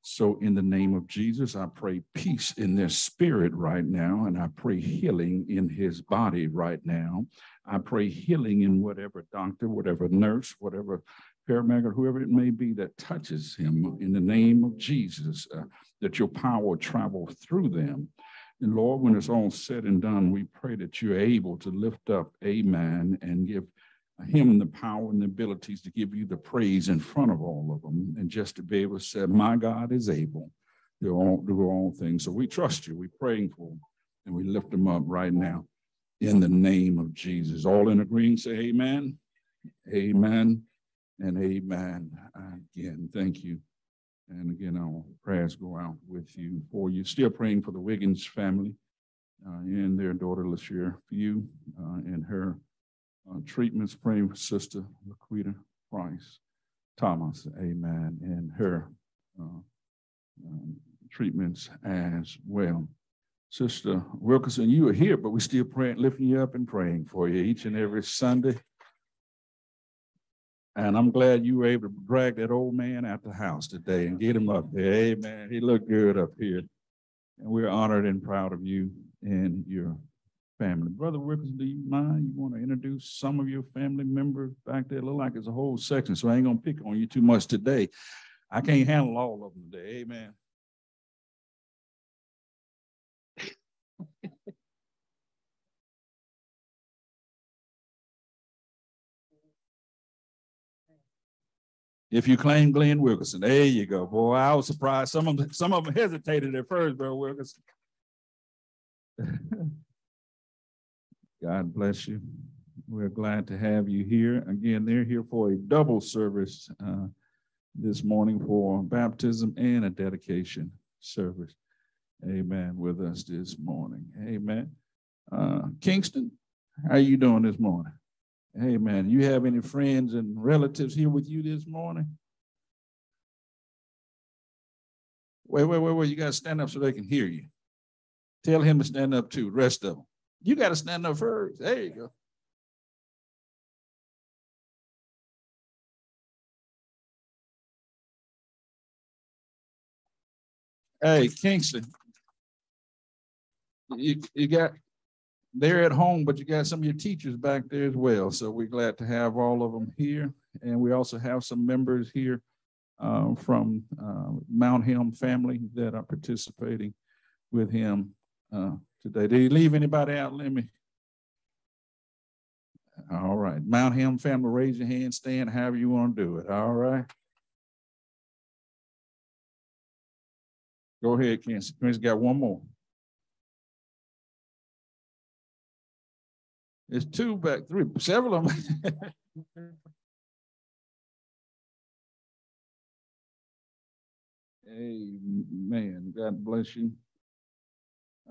So, in the name of Jesus, I pray peace in their spirit right now, and I pray healing in his body right now. I pray healing in whatever doctor, whatever nurse, whatever paramedic, or whoever it may be that touches him in the name of Jesus, uh, that your power travel through them. And Lord, when it's all said and done, we pray that you're able to lift up Amen and give him the power and the abilities to give you the praise in front of all of them and just to be able to say, My God is able to all, do all things. So we trust you. We're praying for them and we lift them up right now in the name of Jesus. All in agreement, say amen. Amen and amen. Again, thank you. And again, our prayers go out with you for you. Still praying for the Wiggins family uh, and their daughter, LaShire, for you uh, and her uh, treatments. Praying for Sister Laquita Price Thomas, amen, and her uh, um, treatments as well. Sister Wilkerson, you are here, but we're still praying, lifting you up and praying for you each and every Sunday. And I'm glad you were able to drag that old man out the house today and get him up there. Amen. He looked good up here. And we're honored and proud of you and your family. Brother Wilkins, do you mind? You want to introduce some of your family members back there? It look like it's a whole section, so I ain't gonna pick on you too much today. I can't handle all of them today. Amen. If you claim Glenn Wilkerson, there you go, boy. I was surprised. Some of them, some of them hesitated at first, bro Wilkerson. God bless you. We're glad to have you here. Again, they're here for a double service uh, this morning for baptism and a dedication service. Amen. With us this morning. Amen. Uh, Kingston, how are you doing this morning? Hey, man, you have any friends and relatives here with you this morning? Wait, wait, wait, wait. You got to stand up so they can hear you. Tell him to stand up too, rest of them. You got to stand up first. There you go. Hey, Kingston, you, you got they're at home, but you got some of your teachers back there as well. So we're glad to have all of them here. And we also have some members here uh, from uh, Mount Helm family that are participating with him uh, today. Did he leave anybody out? Let me. All right. Mount Helm family, raise your hand, stand however you want to do it. All right. Go ahead, Kansas. Kansas got one more. It's two back, three, several of them. Amen. God bless you.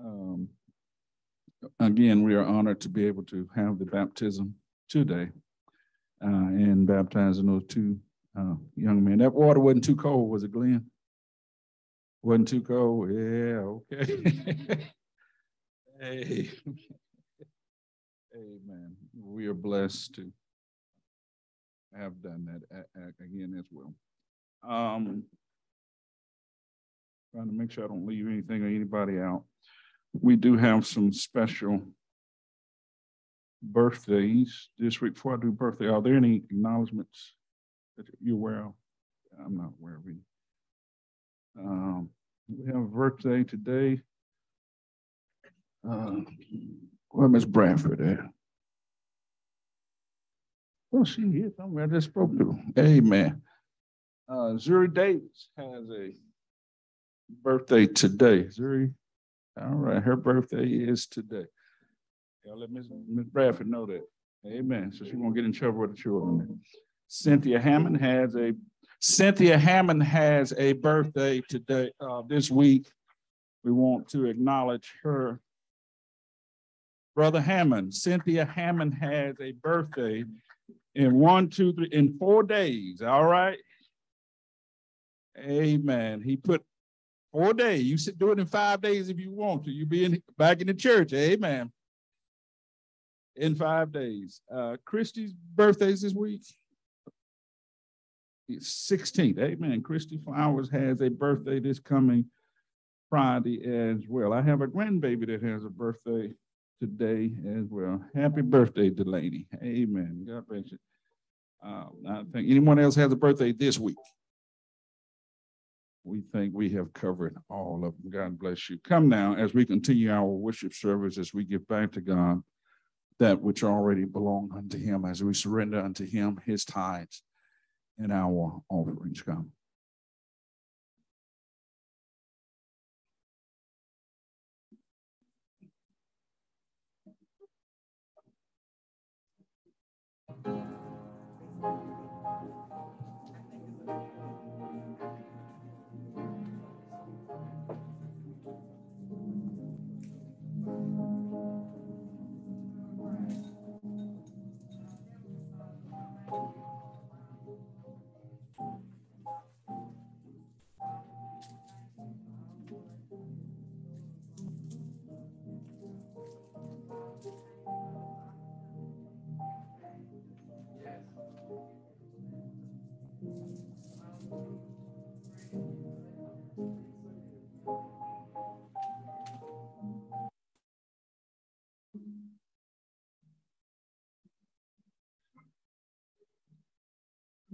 Um, again, we are honored to be able to have the baptism today uh, and baptizing those two uh, young men. That water wasn't too cold, was it, Glenn? Wasn't too cold? Yeah, okay. hey. Amen. We are blessed to have done that again as well. Um, trying to make sure I don't leave anything or anybody out. We do have some special birthdays this week. Before I do birthday, are there any acknowledgments that you're aware of? I'm not aware of any. Um, we have a birthday today. Uh, where Miss Bradford at? Oh, she here somewhere. I just spoke to. Amen. Uh, Zuri Davis has a birthday today. Zuri, all right, her birthday is today. Y'all let Miss, Miss Bradford know that. Amen. So she won't get in trouble with the children. Cynthia Hammond has a Cynthia Hammond has a birthday today, uh, this week. We want to acknowledge her. Brother Hammond, Cynthia Hammond has a birthday in one, two, three, in four days. All right. Amen. He put four days. You should do it in five days if you want to. You be in, back in the church. Amen. In five days. Uh, Christy's birthday's this week. 16th. Amen. Christy Flowers has a birthday this coming Friday as well. I have a grandbaby that has a birthday today as well. Happy birthday, Delaney. Amen. God bless you. Um, I think anyone else has a birthday this week. We think we have covered all of them. God bless you. Come now as we continue our worship service, as we give back to God that which already belong unto him, as we surrender unto him his tithes and our offerings. Come.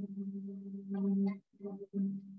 Thank you.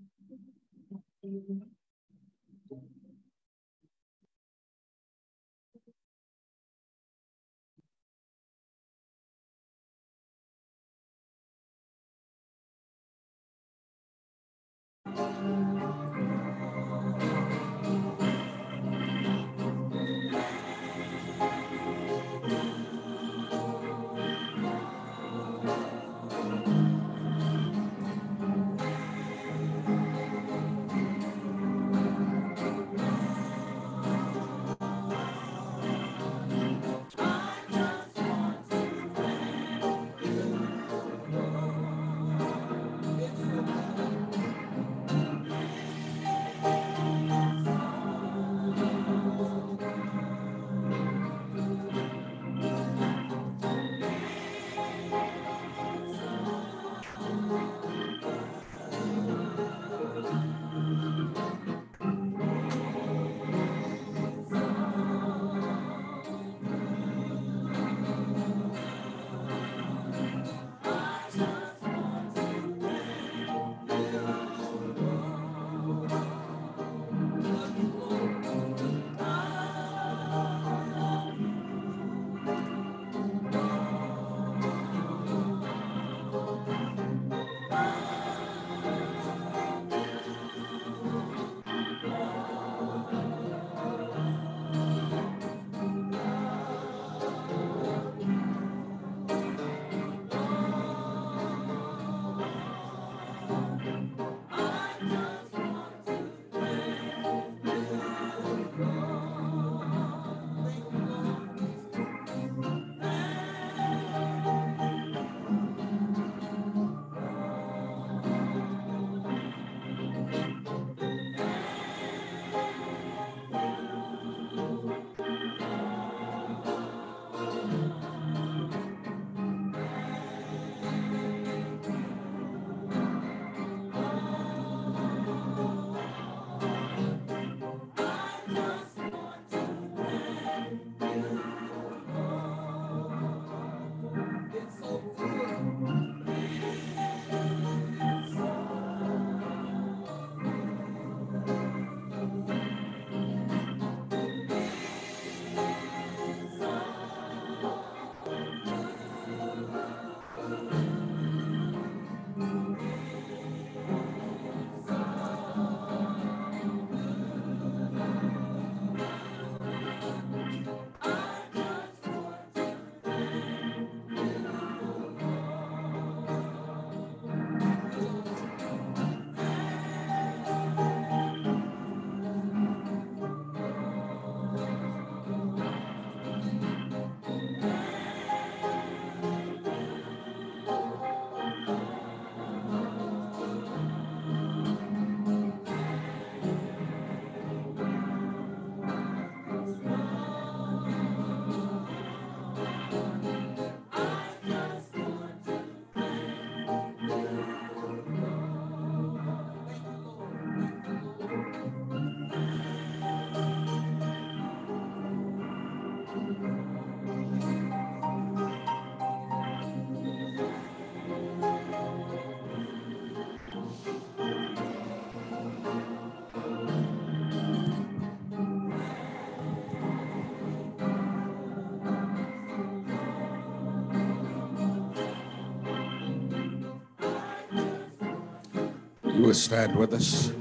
Stand with us.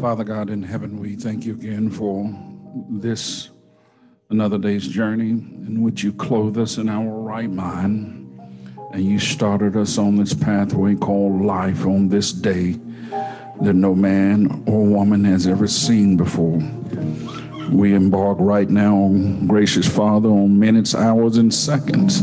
Father God in heaven, we thank you again for this another day's journey in which you clothe us in our right mind and you started us on this pathway called life on this day that no man or woman has ever seen before. We embark right now, gracious Father, on minutes, hours, and seconds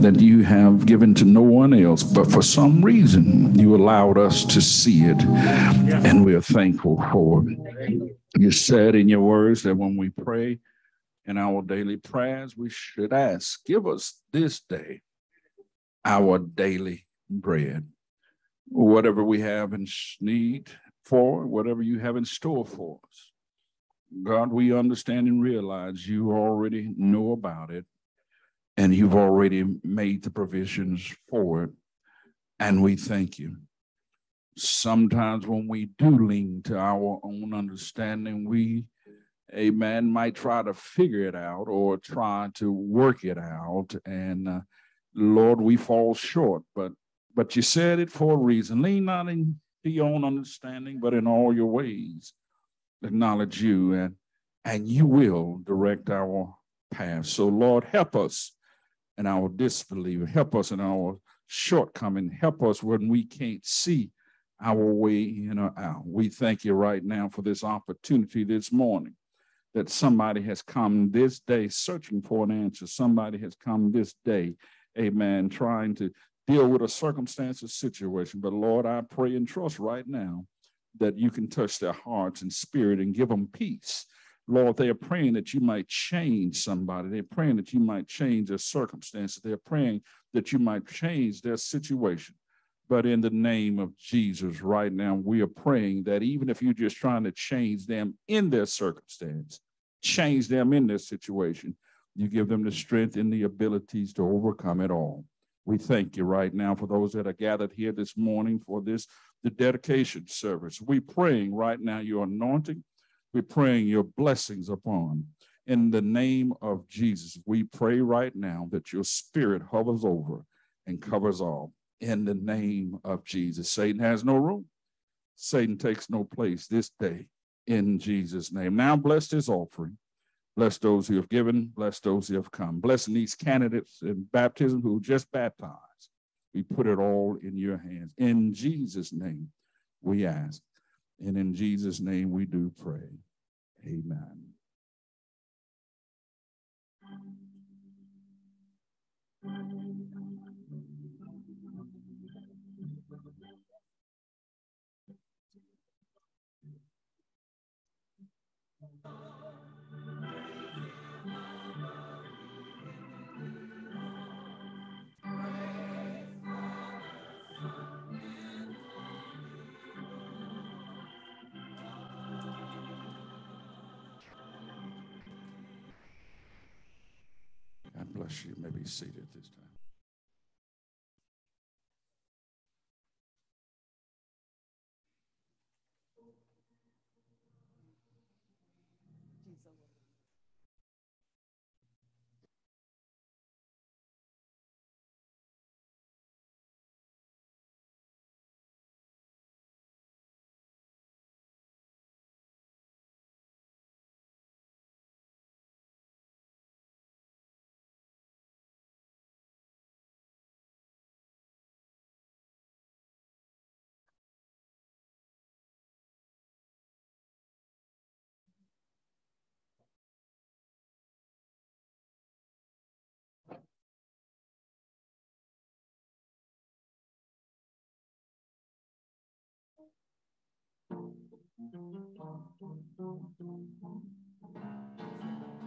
that you have given to no one else. But for some reason, you allowed us to see it, and we are thankful for it. You said in your words that when we pray in our daily prayers, we should ask, Give us this day our daily bread. Whatever we have in need for, whatever you have in store for us. God, we understand and realize you already know about it and you've already made the provisions for it. And we thank you. Sometimes when we do lean to our own understanding, we, amen, might try to figure it out or try to work it out. And uh, Lord, we fall short, but but you said it for a reason. Lean not into your own understanding, but in all your ways acknowledge you and and you will direct our path. So Lord, help us in our disbelief, help us in our shortcoming, help us when we can't see our way in or out. We thank you right now for this opportunity this morning that somebody has come this day searching for an answer. Somebody has come this day, amen, trying to deal with a circumstance or situation. But Lord, I pray and trust right now that you can touch their hearts and spirit and give them peace. Lord, they are praying that you might change somebody. They're praying that you might change their circumstances. They're praying that you might change their situation. But in the name of Jesus, right now, we are praying that even if you're just trying to change them in their circumstance, change them in their situation, you give them the strength and the abilities to overcome it all. We thank you right now for those that are gathered here this morning for this, the dedication service. We praying right now your anointing. We're praying your blessings upon. In the name of Jesus, we pray right now that your spirit hovers over and covers all. In the name of Jesus. Satan has no room. Satan takes no place this day in Jesus' name. Now bless this offering. Bless those who have given. Bless those who have come. Blessing these candidates in baptism who just baptized. We put it all in your hands. In Jesus' name, we ask. And in Jesus' name, we do pray. Amen. Bless you. you may be seated this time. Thank you.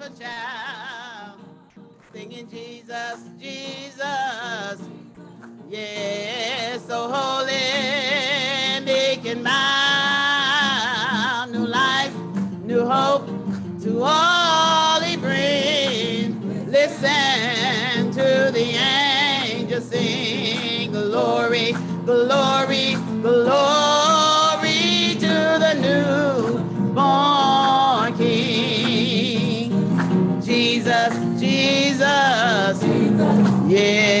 Wonderful child. Singing Jesus, Jesus. Yes, so holy, making mild, new life, new hope to all he brings. Listen to the angels sing glory, glory, glory yes,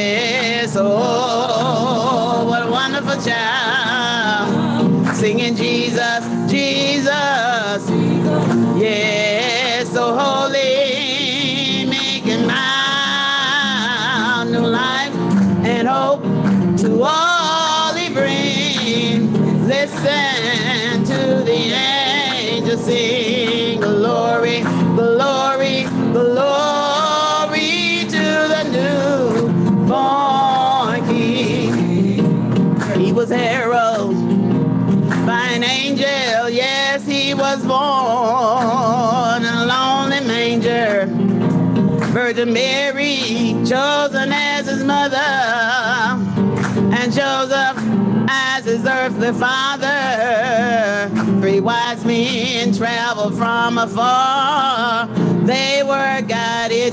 father. Three wise men traveled from afar. They were guided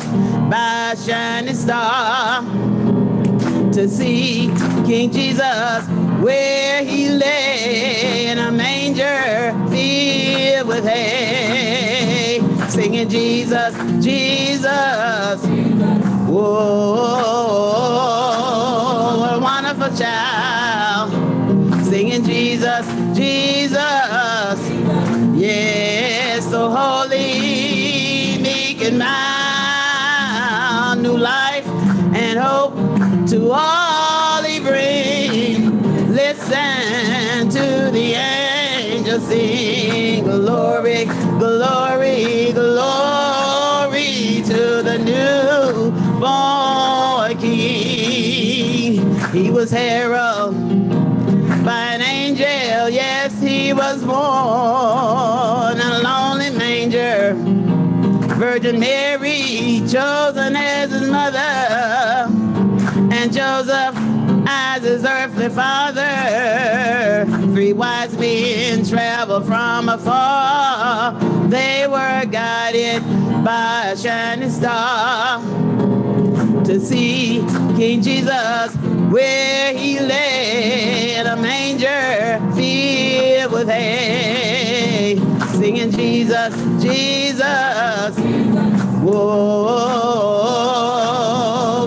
by a shining star to see King Jesus where he lay in a manger filled with hay. Singing Jesus, Jesus. Whoa, what a wonderful child. Jesus, Jesus. Yes, so holy, meek and mild, new life and hope to all he brings. Listen to the angels sing glory, glory, glory to the newborn King. He was heralded Virgin Mary chosen as his mother, and Joseph as his earthly father. Three wise men traveled from afar. They were guided by a shining star to see King Jesus where he lay in a manger filled with hay. Singing Jesus, Jesus. Whoa,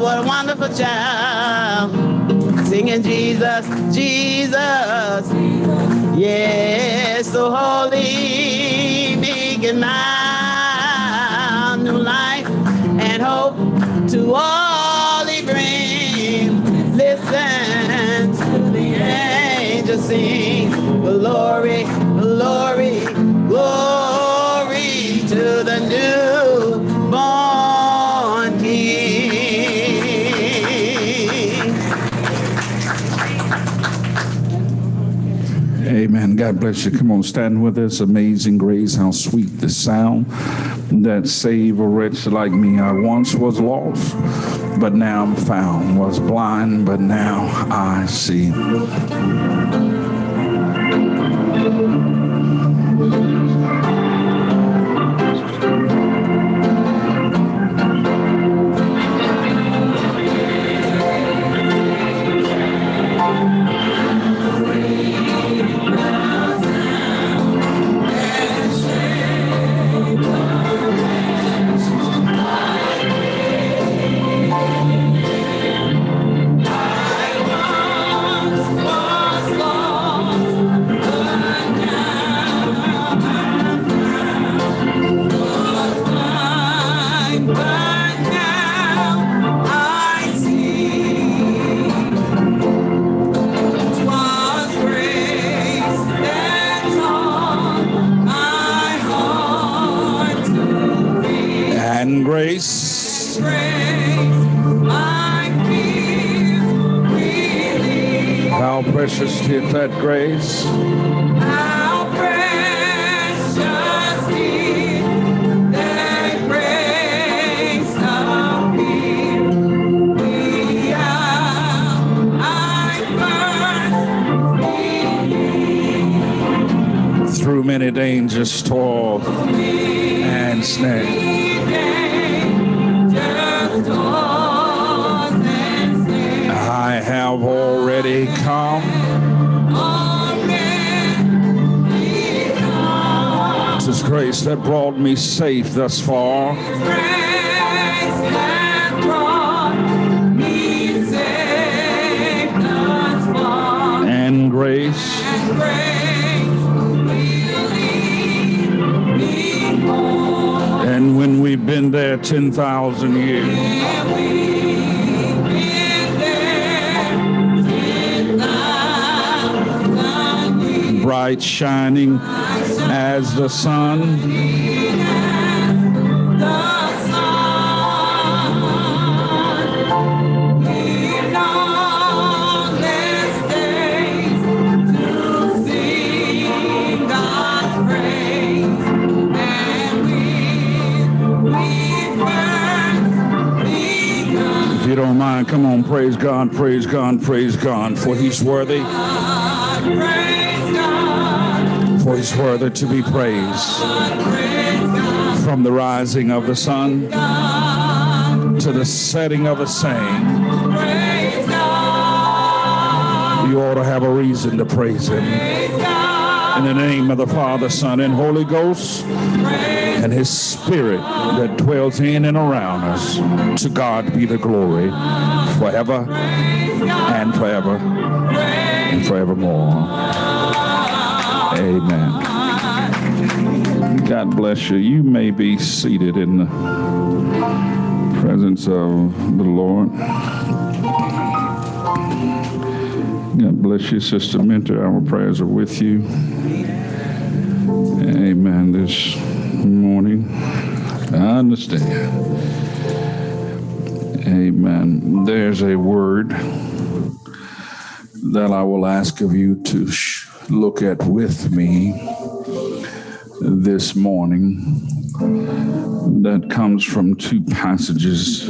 what a wonderful child. Singing Jesus, Jesus. Yes, so holy, and mild, new life and hope to all he brings. Listen to the angels sing glory, glory God bless you. Come on, stand with us. Amazing grace, how sweet the sound that saved a wretch like me. I once was lost, but now I'm found. Was blind, but now I see. precious is that grace? How precious is that grace of me? We are, I first Through many dangers, toil and snares. Have already come. It's His grace that brought me safe thus far. And grace. And when we've been there 10,000 years. Bright shining as the sun. You don't mind, come on, praise God, praise God, praise God, for he's worthy. For he's worthy to be praised. From the rising of the sun to the setting of the same. You ought to have a reason to praise him. In the name of the Father, Son, and Holy Ghost, and his spirit that dwells in and around us. To God be the glory forever and forever and forevermore. Amen. God bless you. You may be seated in the presence of the Lord. God bless you, Sister Mentor. Our prayers are with you. Amen. This morning, I understand. Amen. There's a word that I will ask of you to sh- look at with me this morning that comes from two passages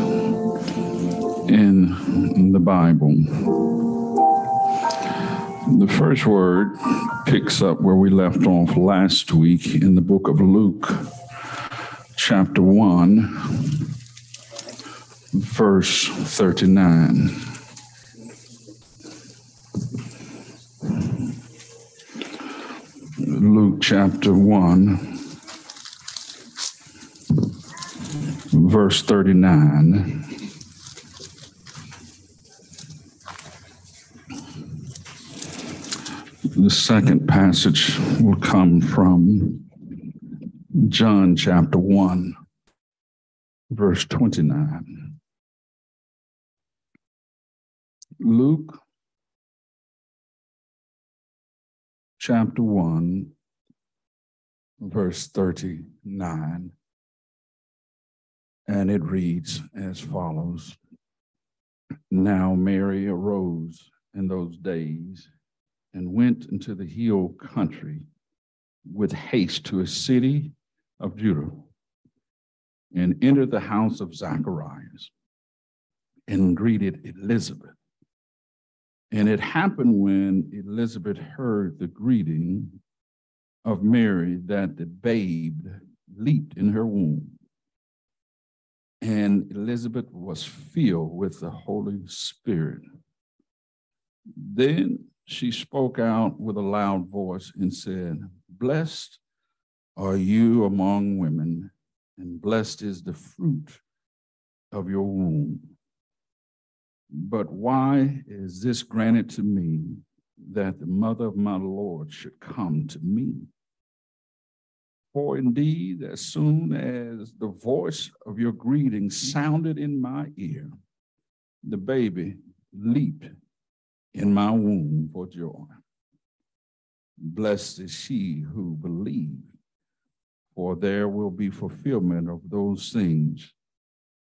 in the Bible. The first word picks up where we left off last week in the book of Luke, chapter 1, verse 39. Chapter 1, verse 39. The second passage will come from John chapter 1, verse 29. Luke chapter 1, verse 39. And it reads as follows Now Mary arose in those days and went into the hill country with haste to a city of Judah and entered the house of Zacharias and greeted Elizabeth. And it happened when Elizabeth heard the greeting of Mary that the babe leaped in her womb. And Elizabeth was filled with the Holy Spirit. Then she spoke out with a loud voice and said, Blessed are you among women, and blessed is the fruit of your womb. But why is this granted to me that the mother of my Lord should come to me? For indeed, as soon as the voice of your greeting sounded in my ear, the baby leaped in my womb for joy. Blessed is she who believed, for there will be fulfillment of those things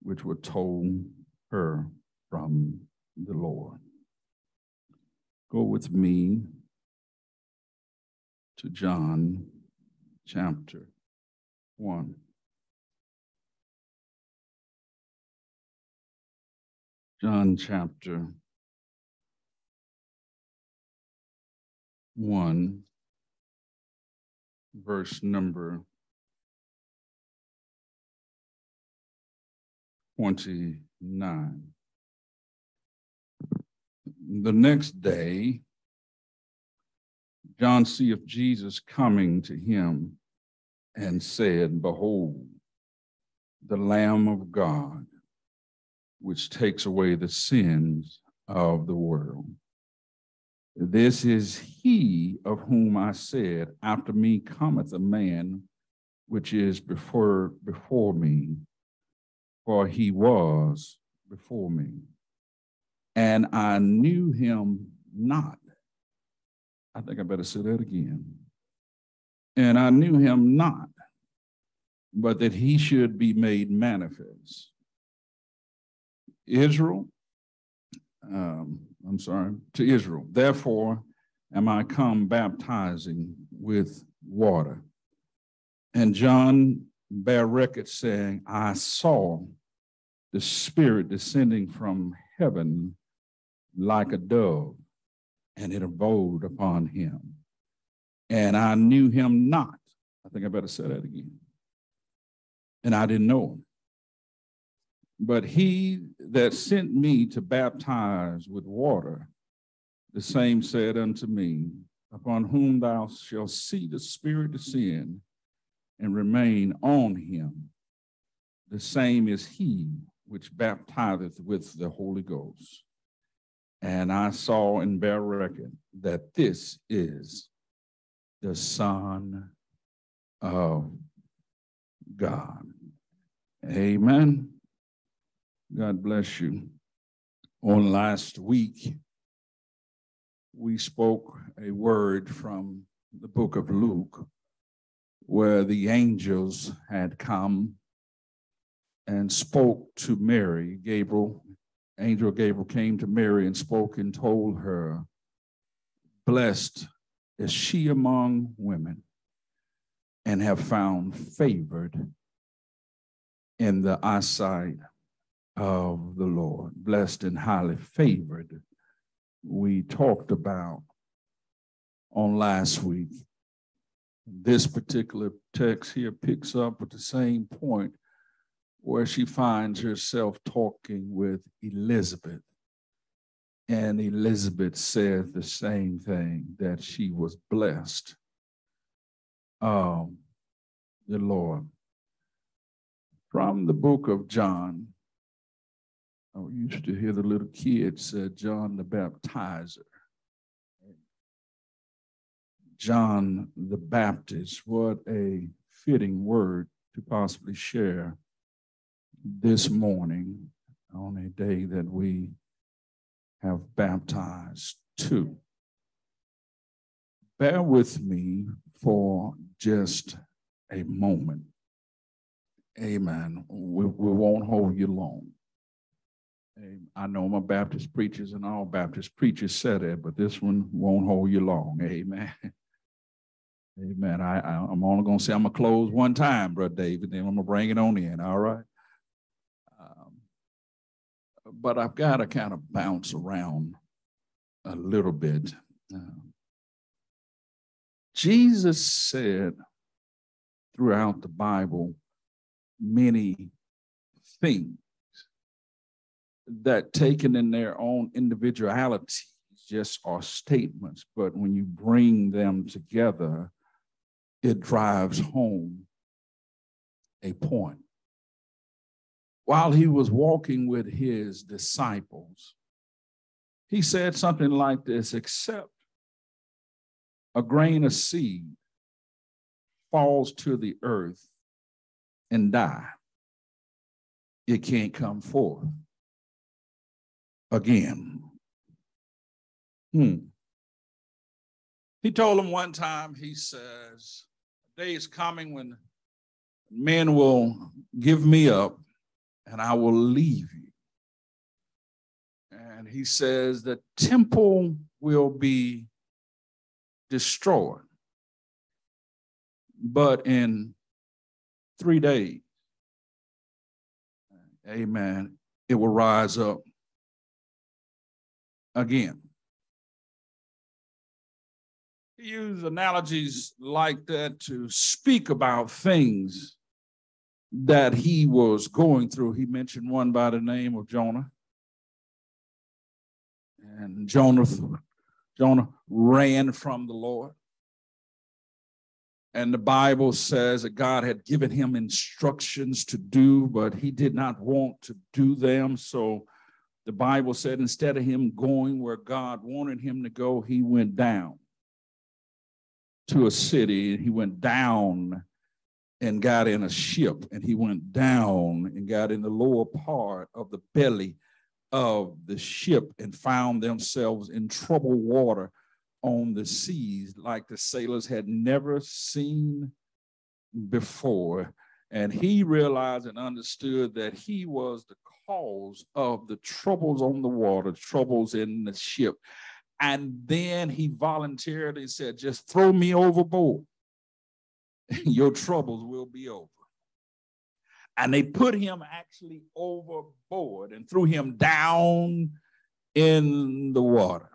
which were told her from the Lord. Go with me to John chapter 1. John chapter 1, verse number 29. The next day, John seeth Jesus coming to him and said, Behold, the Lamb of God, which takes away the sins of the world. This is he of whom I said, After me cometh a man which is before, before me, for he was before me. And I knew him not. I think I better say that again. And I knew him not, but that he should be made manifest. Israel, um, I'm sorry, to Israel. Therefore am I come baptizing with water. And John bare record saying, I saw the Spirit descending from heaven like a dove, and it abode upon him. And I knew him not. I think I better say that again. And I didn't know him. But he that sent me to baptize with water, the same said unto me, Upon whom thou shalt see the Spirit descend and remain on him, the same is he which baptizeth with the Holy Ghost. And I saw and bear record that this is the Son of God. Amen. God bless you. On last week, we spoke a word from the book of Luke where the angels had come and spoke to Mary. Gabriel, angel Gabriel came to Mary and spoke and told her, Blessed is she among women and have found favored in the eyesight of the Lord. Blessed and highly favored, we talked about on last week. This particular text here picks up at the same point where she finds herself talking with Elizabeth. And Elizabeth said the same thing that she was blessed. Um, the Lord. From the book of John, I used to hear the little kids say John the Baptizer. John the Baptist, what a fitting word to possibly share this morning on a day that we have baptized two. Bear with me for just a moment. Amen. We, we won't hold you long. I know my Baptist preachers and all Baptist preachers said it, but this one won't hold you long. Amen. Amen. I, I, am only going to say I'm going to close one time, Brother David, then I'm going to bring it on in. All right. But I've got to kind of bounce around a little bit. Um, Jesus said throughout the Bible many things that taken in their own individuality just are statements, but when you bring them together, it drives home a point. While he was walking with his disciples, he said something like this except a grain of seed falls to the earth and die, it can't come forth again. Hmm. He told him one time, he says, A day is coming when men will give me up and I will leave you. And he says, The temple will be destroyed. But in three days, amen, it will rise up again. He used analogies like that to speak about things that he was going through. He mentioned one by the name of Jonah. And Jonah, Jonah ran from the Lord. And the Bible says that God had given him instructions to do, but he did not want to do them. So the Bible said instead of him going where God wanted him to go, he went down to a city. He went down and got in a ship, and he went down and got in the lower part of the belly of the ship and found themselves in troubled water on the seas like the sailors had never seen before. And he realized and understood that he was the cause of the troubles on the water, troubles in the ship. And then he voluntarily said, Just throw me overboard. Your troubles will be over. And they put him actually overboard and threw him down in the water.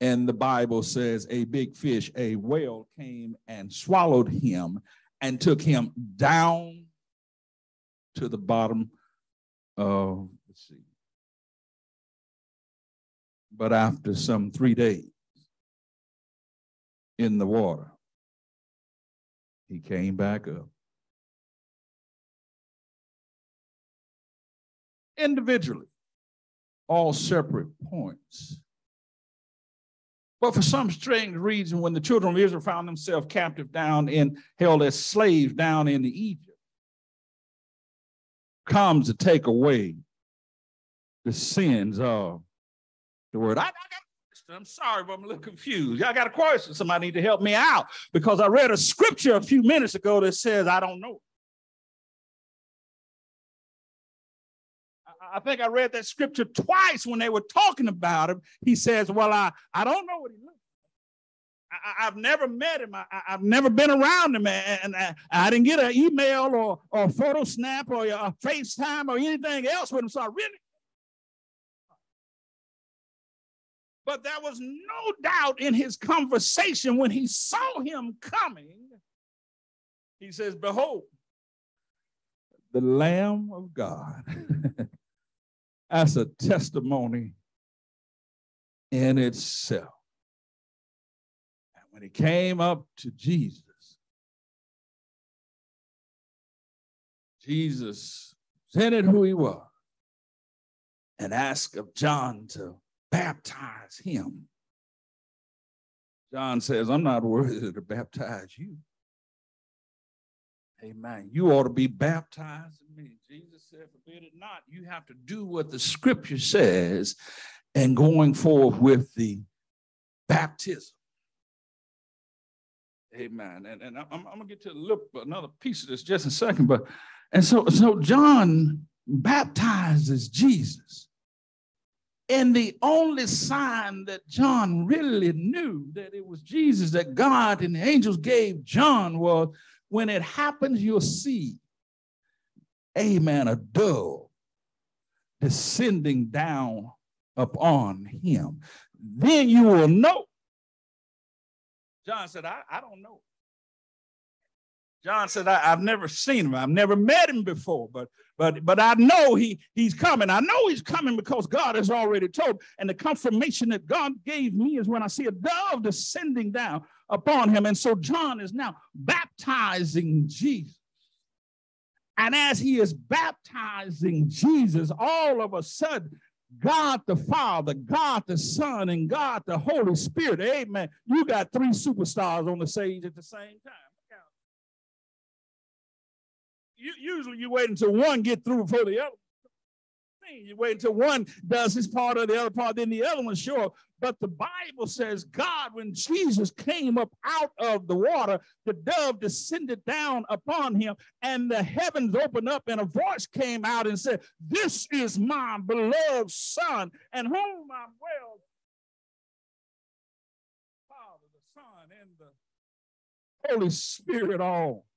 And the Bible says a big fish, a whale, came and swallowed him and took him down to the bottom of the sea. But after some three days in the water, he came back up. Individually, all separate points but for some strange reason, when the children of Israel found themselves captive down in, held as slaves down in Egypt, comes to take away the sins of the word. I, I got I'm sorry, but I'm a little confused. Y'all got a question. Somebody need to help me out because I read a scripture a few minutes ago that says, I don't know. I think I read that scripture twice when they were talking about him. He says, Well, I, I don't know what he looks like. I, have never met him. I, have never been around him. And I, I, didn't get an email or, or a photo snap or a FaceTime or anything else with him. So I really. But there was no doubt in his conversation when he saw him coming. He says, Behold, the Lamb of God That's a testimony in itself. And when he came up to Jesus, Jesus presented who he was and asked of John to baptize him. John says, I'm not worthy to baptize you. Amen. You ought to be baptized in me. Jesus said, forbid it not. You have to do what the scripture says and going forth with the baptism. Amen. And, and I'm, I'm gonna get to look another piece of this just a second, but and so so John baptizes Jesus. And the only sign that John really knew that it was Jesus that God and the angels gave John was when it happens, you'll see, amen, a dove descending down upon him. Then you will know. John said, I, I don't know. John said, I, have never seen him. I've never met him before, but but but I know he he's coming. I know he's coming because God has already told. And the confirmation that God gave me is when I see a dove descending down upon him. And so John is now baptizing Jesus. And as he is baptizing Jesus, all of a sudden, God the Father, God the Son, and God the Holy Spirit, amen. You got three superstars on the stage at the same time. You, usually you wait until one get through before the other. You wait until one does his part or the other part, then the other one up. But the Bible says God, when Jesus came up out of the water, the dove descended down upon him, and the heavens opened up, and a voice came out and said, This is my beloved Son, and whom I'm well. Father, the Son, and the Holy Spirit all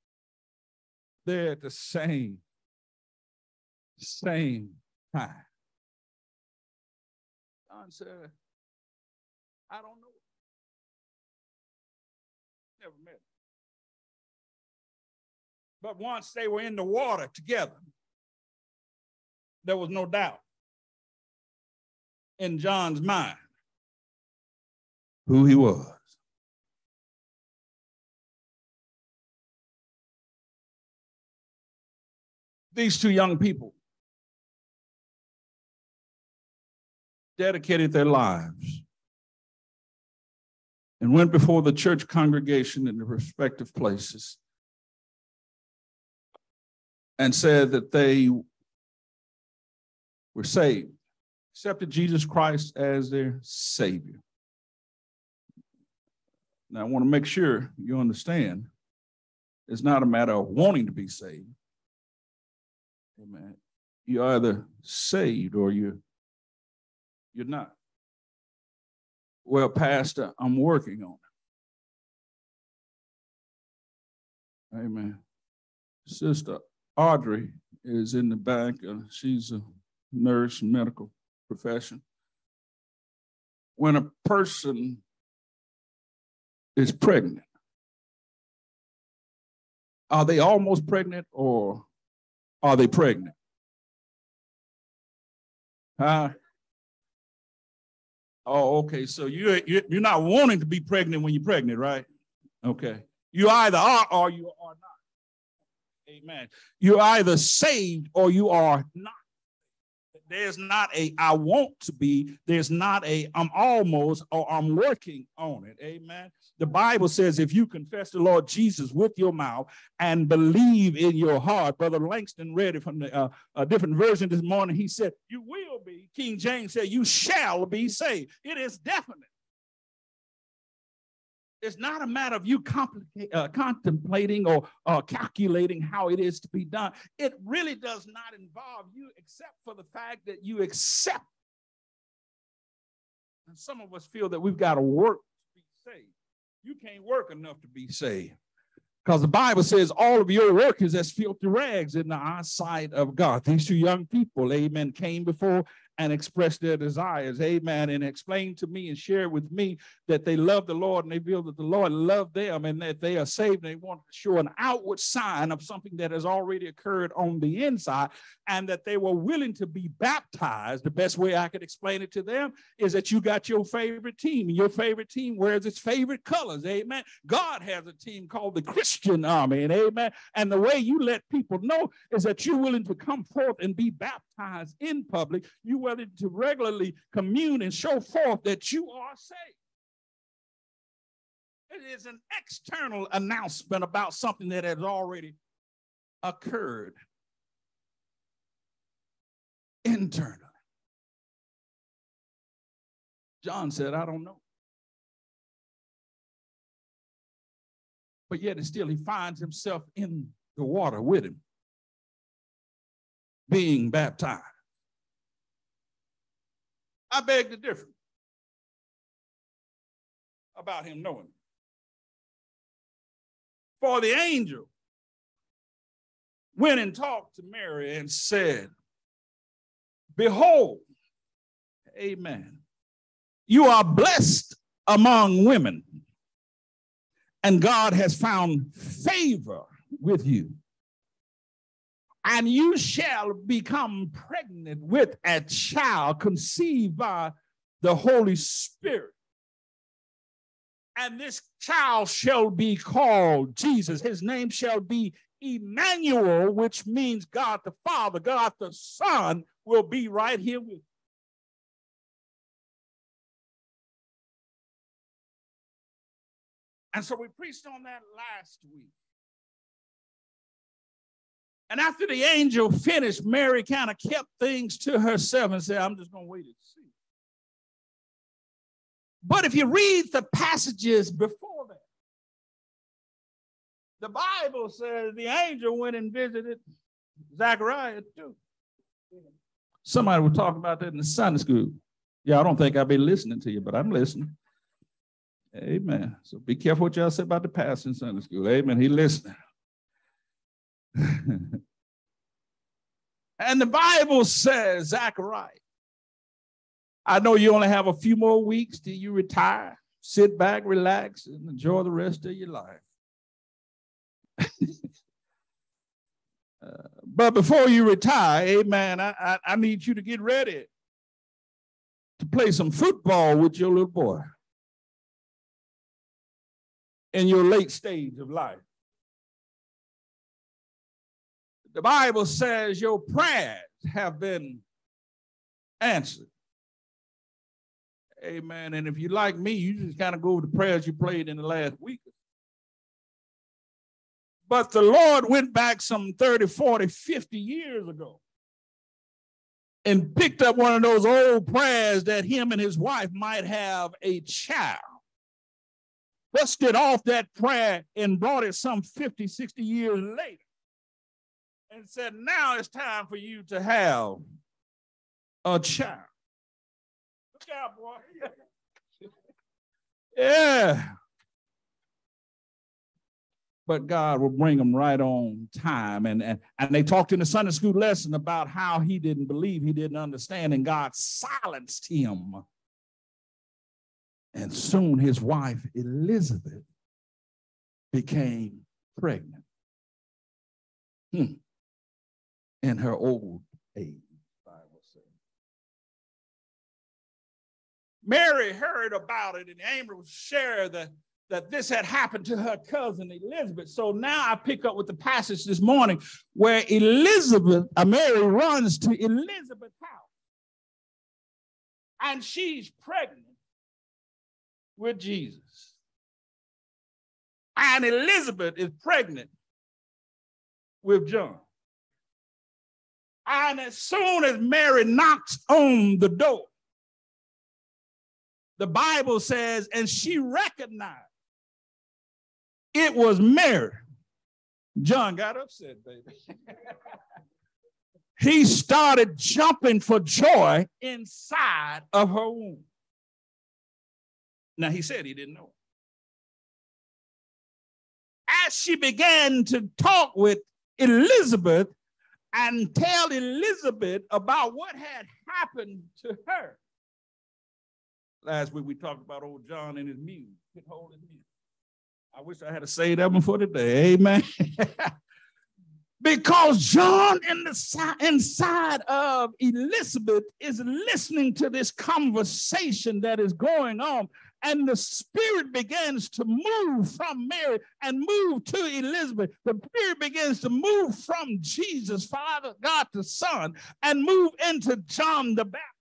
there at the same, same time. John said, I don't know. Never met. Him. But once they were in the water together, there was no doubt in John's mind who he was. These two young people dedicated their lives and went before the church congregation in their respective places and said that they were saved, accepted Jesus Christ as their Savior. Now, I want to make sure you understand it's not a matter of wanting to be saved. Amen. You're either saved or you're, you're not. Well, Pastor, I'm working on it. Amen. Sister Audrey is in the back. Uh, she's a nurse, medical profession. When a person is pregnant, are they almost pregnant or are they pregnant? Huh? Oh, okay. So you're you're not wanting to be pregnant when you're pregnant, right? Okay. You either are or you are not. Amen. You're either saved or you are not. There's not a I want to be. There's not a I'm almost or I'm working on it. Amen. The Bible says if you confess the Lord Jesus with your mouth and believe in your heart, Brother Langston read it from the, uh, a different version this morning. He said, You will be. King James said, You shall be saved. It is definite. It's not a matter of you uh, contemplating or uh, calculating how it is to be done. It really does not involve you, except for the fact that you accept. And some of us feel that we've got to work to be saved. You can't work enough to be saved. Because the Bible says all of your work is as filthy rags in the eyesight of God. These two young people, amen, came before and express their desires. Amen. And explain to me and share with me that they love the Lord and they feel that the Lord loved them and that they are saved. And they want to show an outward sign of something that has already occurred on the inside and that they were willing to be baptized. The best way I could explain it to them is that you got your favorite team and your favorite team wears its favorite colors. Amen. God has a team called the Christian Army. And amen. And the way you let people know is that you're willing to come forth and be baptized in public. You to regularly commune and show forth that you are saved. It is an external announcement about something that has already occurred internally. John said, I don't know. But yet, still, he finds himself in the water with him, being baptized. I beg to differ about him knowing. For the angel went and talked to Mary and said, Behold, amen, you are blessed among women, and God has found favor with you and you shall become pregnant with a child conceived by the Holy Spirit. And this child shall be called Jesus. His name shall be Emmanuel, which means God the Father, God the Son will be right here with you. And so we preached on that last week. And after the angel finished, Mary kind of kept things to herself and said, I'm just going to wait and see. But if you read the passages before that, the Bible says the angel went and visited Zachariah too. Somebody was talking about that in the Sunday school. Yeah, I don't think I've been listening to you, but I'm listening. Amen. So be careful what y'all say about the pastor in Sunday school. Amen. He listening. and the Bible says, Zachariah, I know you only have a few more weeks till you retire. Sit back, relax, and enjoy the rest of your life. Uh, but before you retire, amen, I, I, I need you to get ready to play some football with your little boy in your late stage of life. The Bible says your prayers have been answered. Amen. And if you like me, you just kind of go over the prayers you prayed in the last week. But the Lord went back some 30, 40, 50 years ago and picked up one of those old prayers that him and his wife might have a child. Dusted off that prayer and brought it some 50, 60 years later and said, Now it's time for you to have a child. Look out, boy. yeah but God will bring them right on time. And, and, and they talked in the Sunday school lesson about how he didn't believe, he didn't understand, and God silenced him. And soon his wife, Elizabeth, became pregnant hmm. In her old age. Mary heard about it, and angel shared the that this had happened to her cousin Elizabeth. So now I pick up with the passage this morning where Elizabeth, uh, Mary runs to Elizabeth's house. And she's pregnant with Jesus. And Elizabeth is pregnant with John. And as soon as Mary knocks on the door, the Bible says, and she recognized it was Mary. John got upset, baby. he started jumping for joy inside of her womb. Now, he said he didn't know. As she began to talk with Elizabeth and tell Elizabeth about what had happened to her. Last week we talked about old John and his holy muse. I wish I had to say that one for today. Amen. because John in the inside of Elizabeth is listening to this conversation that is going on. And the spirit begins to move from Mary and move to Elizabeth. The spirit begins to move from Jesus, Father, God the Son, and move into John the Baptist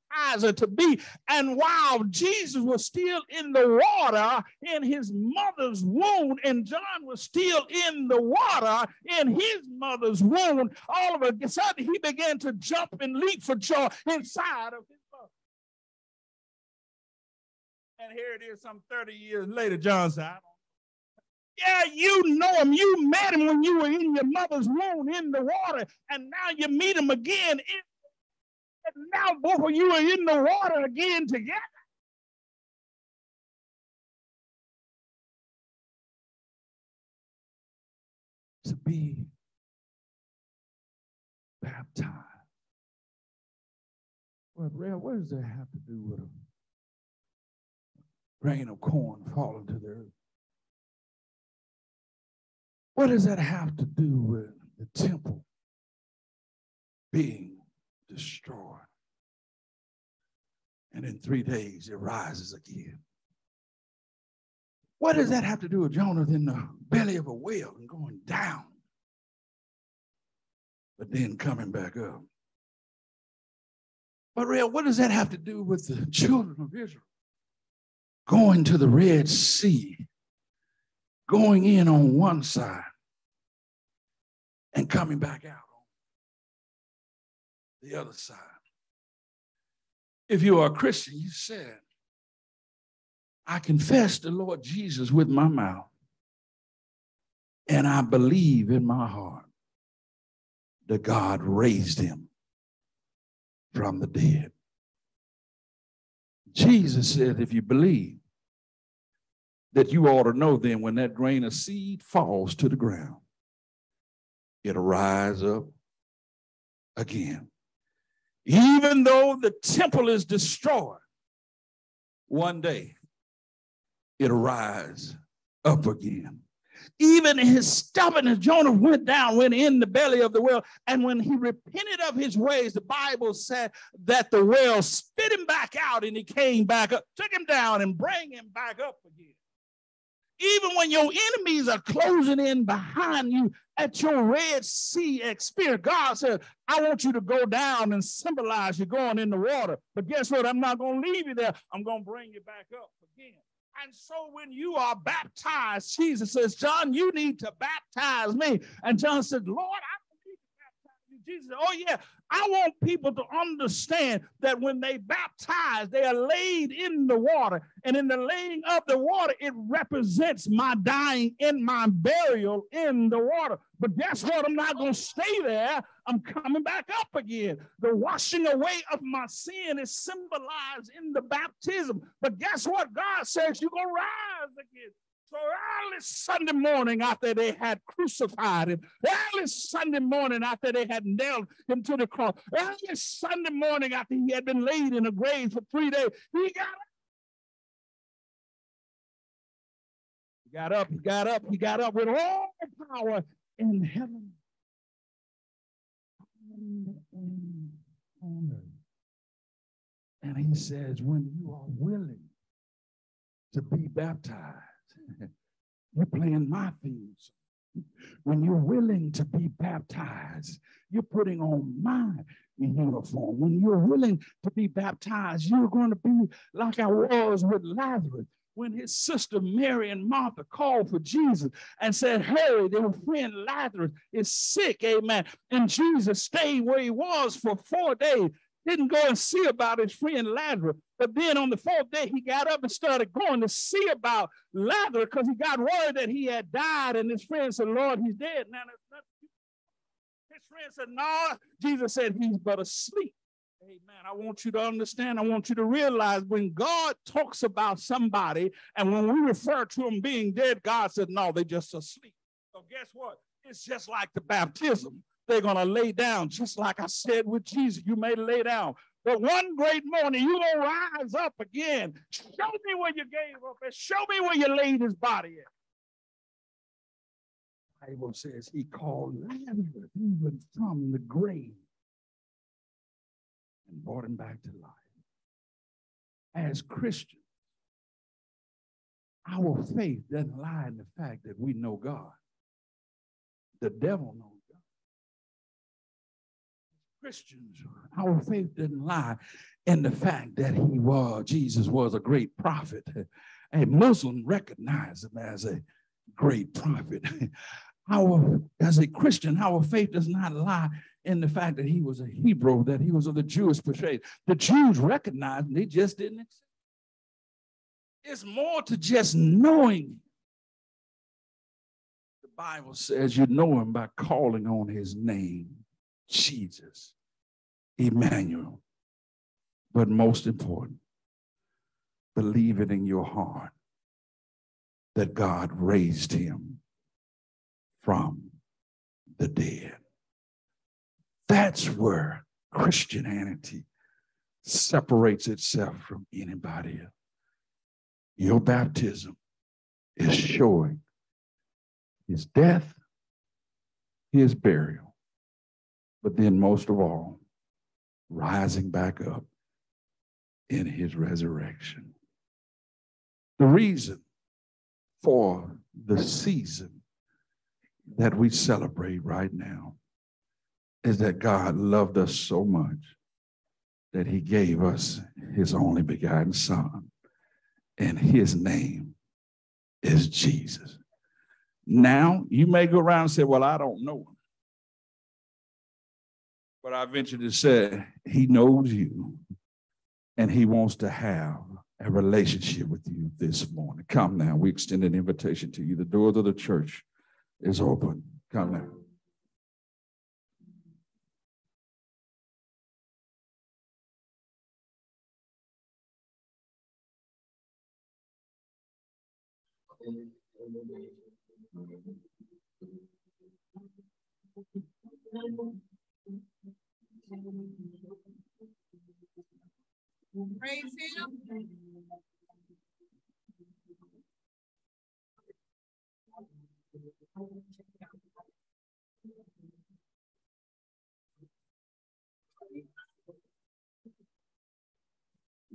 to be. And while Jesus was still in the water in his mother's womb, and John was still in the water in his mother's womb, all of a sudden he began to jump and leap for joy inside of his And here it is, some 30 years later, John said, yeah, you know him. You met him when you were in your mother's womb in the water, and now you meet him again in and now both of you are in the water again together. To be baptized. Well, Red, what does that have to do with a grain of corn falling to the earth? What does that have to do with the temple being destroyed. And in three days, it rises again. What does that have to do with Jonah in the belly of a whale and going down, but then coming back up? But real, what does that have to do with the children of Israel going to the Red Sea, going in on one side and coming back out? On the other side. If you are a Christian, you said, I confess the Lord Jesus with my mouth, and I believe in my heart that God raised him from the dead. Jesus said, if you believe, that you ought to know then when that grain of seed falls to the ground, it'll rise up again. Even though the temple is destroyed, one day it'll rise up again. Even his stubbornness, Jonah went down, went in the belly of the whale. And when he repented of his ways, the Bible said that the whale spit him back out and he came back up, took him down and bring him back up again. Even when your enemies are closing in behind you at your Red Sea experience, God said, I want you to go down and symbolize you going in the water. But guess what? I'm not going to leave you there. I'm going to bring you back up again. And so when you are baptized, Jesus says, John, you need to baptize me. And John said, Lord, I don't need to baptize you. Jesus, oh yeah, I want people to understand that when they baptize, they are laid in the water. And in the laying of the water, it represents my dying in my burial in the water. But guess what? I'm not going to stay there. I'm coming back up again. The washing away of my sin is symbolized in the baptism. But guess what? God says you're going to rise again. So early Sunday morning after they had crucified him, early Sunday morning after they had nailed him to the cross, early Sunday morning after he had been laid in a grave for three days, he got up. He got up, he got up, he got up with all the power in heaven and earth. And he says, when you are willing to be baptized, you're playing my themes. When you're willing to be baptized, you're putting on my uniform. When you're willing to be baptized, you're going to be like I was with Lazarus when his sister Mary and Martha called for Jesus and said, Hurry, their friend Lazarus is sick, amen. And Jesus stayed where he was for four days didn't go and see about his friend Lazarus. But then on the fourth day, he got up and started going to see about Lazarus because he got word that he had died. And his friend said, Lord, he's dead. Now, his friend said, No. Jesus said, He's but asleep. Amen. I want you to understand. I want you to realize when God talks about somebody and when we refer to them being dead, God said, No, they're just asleep. So, guess what? It's just like the baptism they're going to lay down, just like I said with Jesus. You may lay down. But one great morning, you're going to rise up again. Show me where you gave up and show me where you laid his body at. Bible says he called Lazarus even from the grave and brought him back to life. As Christians, our faith doesn't lie in the fact that we know God. The devil knows Christians, our faith didn't lie in the fact that he was, Jesus was a great prophet. A Muslim recognized him as a great prophet. Our, as a Christian, our faith does not lie in the fact that he was a Hebrew, that he was of the Jewish persuasion. The Jews recognized him, they just didn't accept. It's more to just knowing. The Bible says you know him by calling on his name. Jesus, Emmanuel. But most important, believe it in your heart that God raised him from the dead. That's where Christianity separates itself from anybody else. Your baptism is showing his death, his burial, but then most of all, rising back up in his resurrection. The reason for the season that we celebrate right now is that God loved us so much that he gave us his only begotten son, and his name is Jesus. Now, you may go around and say, Well, I don't know. But I venture to say he knows you and he wants to have a relationship with you this morning. Come now. We extend an invitation to you. The doors of the church is open. Come now. Praise him.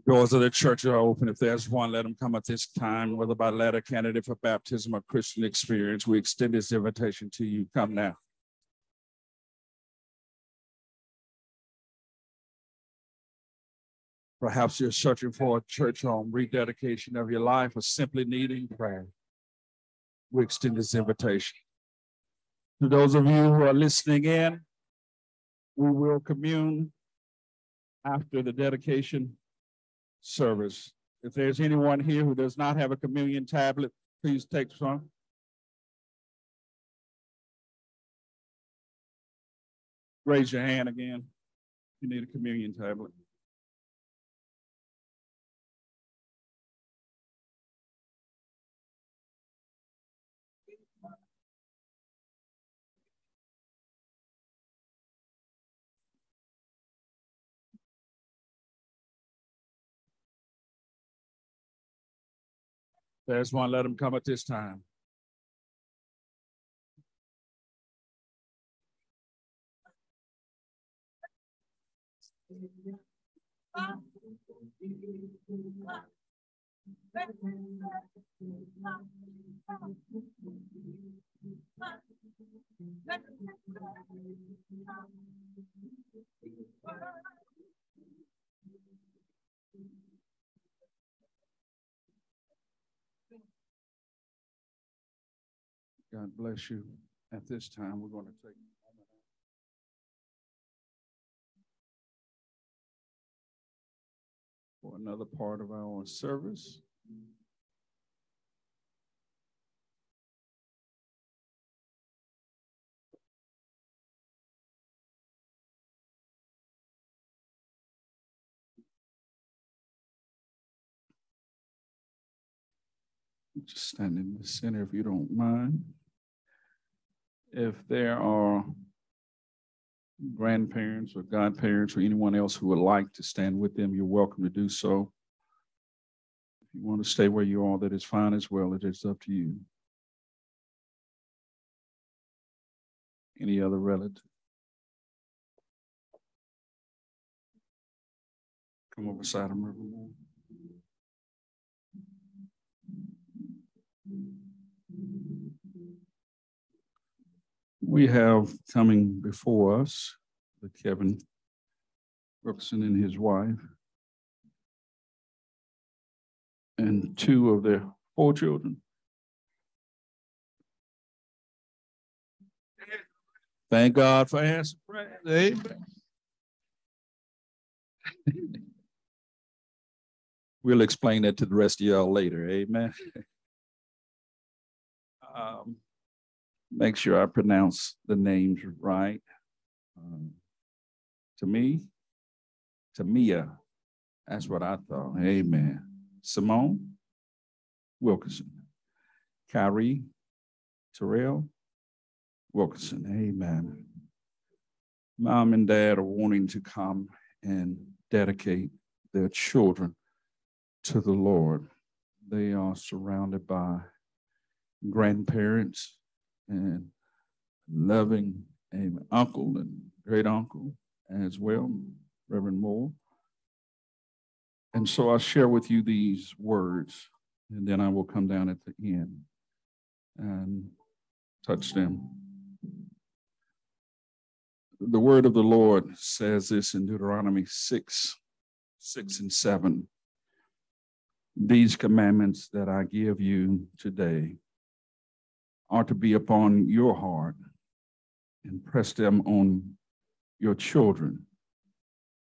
Doors of the church are open. If there's one, let them come at this time, whether by letter, candidate for baptism, or Christian experience. We extend this invitation to you. Come now. Perhaps you're searching for a church home, rededication of your life, or simply needing prayer. We extend this invitation. To those of you who are listening in, we will commune after the dedication service. If there's anyone here who does not have a communion tablet, please take some. Raise your hand again. You need a communion tablet. There's one, let him come at this time. God bless you. At this time, we're going to take for another part of our service. Just stand in the center if you don't mind. If there are grandparents or godparents or anyone else who would like to stand with them, you're welcome to do so. If you want to stay where you are, that is fine as well. It is up to you. Any other relative? Come over side of Reverend Moore. We have coming before us the Kevin Brookson and his wife and two of their four children. Thank God for answering prayers. Amen. we'll explain that to the rest of y'all later. Amen. Um, make sure I pronounce the names right. Um, to me, to Mia, that's what I thought. Amen. Simone Wilkinson, Kyrie Terrell Wilkinson. Amen. Mom and dad are wanting to come and dedicate their children to the Lord. They are surrounded by grandparents and loving an uncle and great uncle as well, Reverend Moore. And so I'll share with you these words, and then I will come down at the end and touch them. The word of the Lord says this in Deuteronomy 6 6 and 7. These commandments that I give you today are to be upon your heart and press them on your children.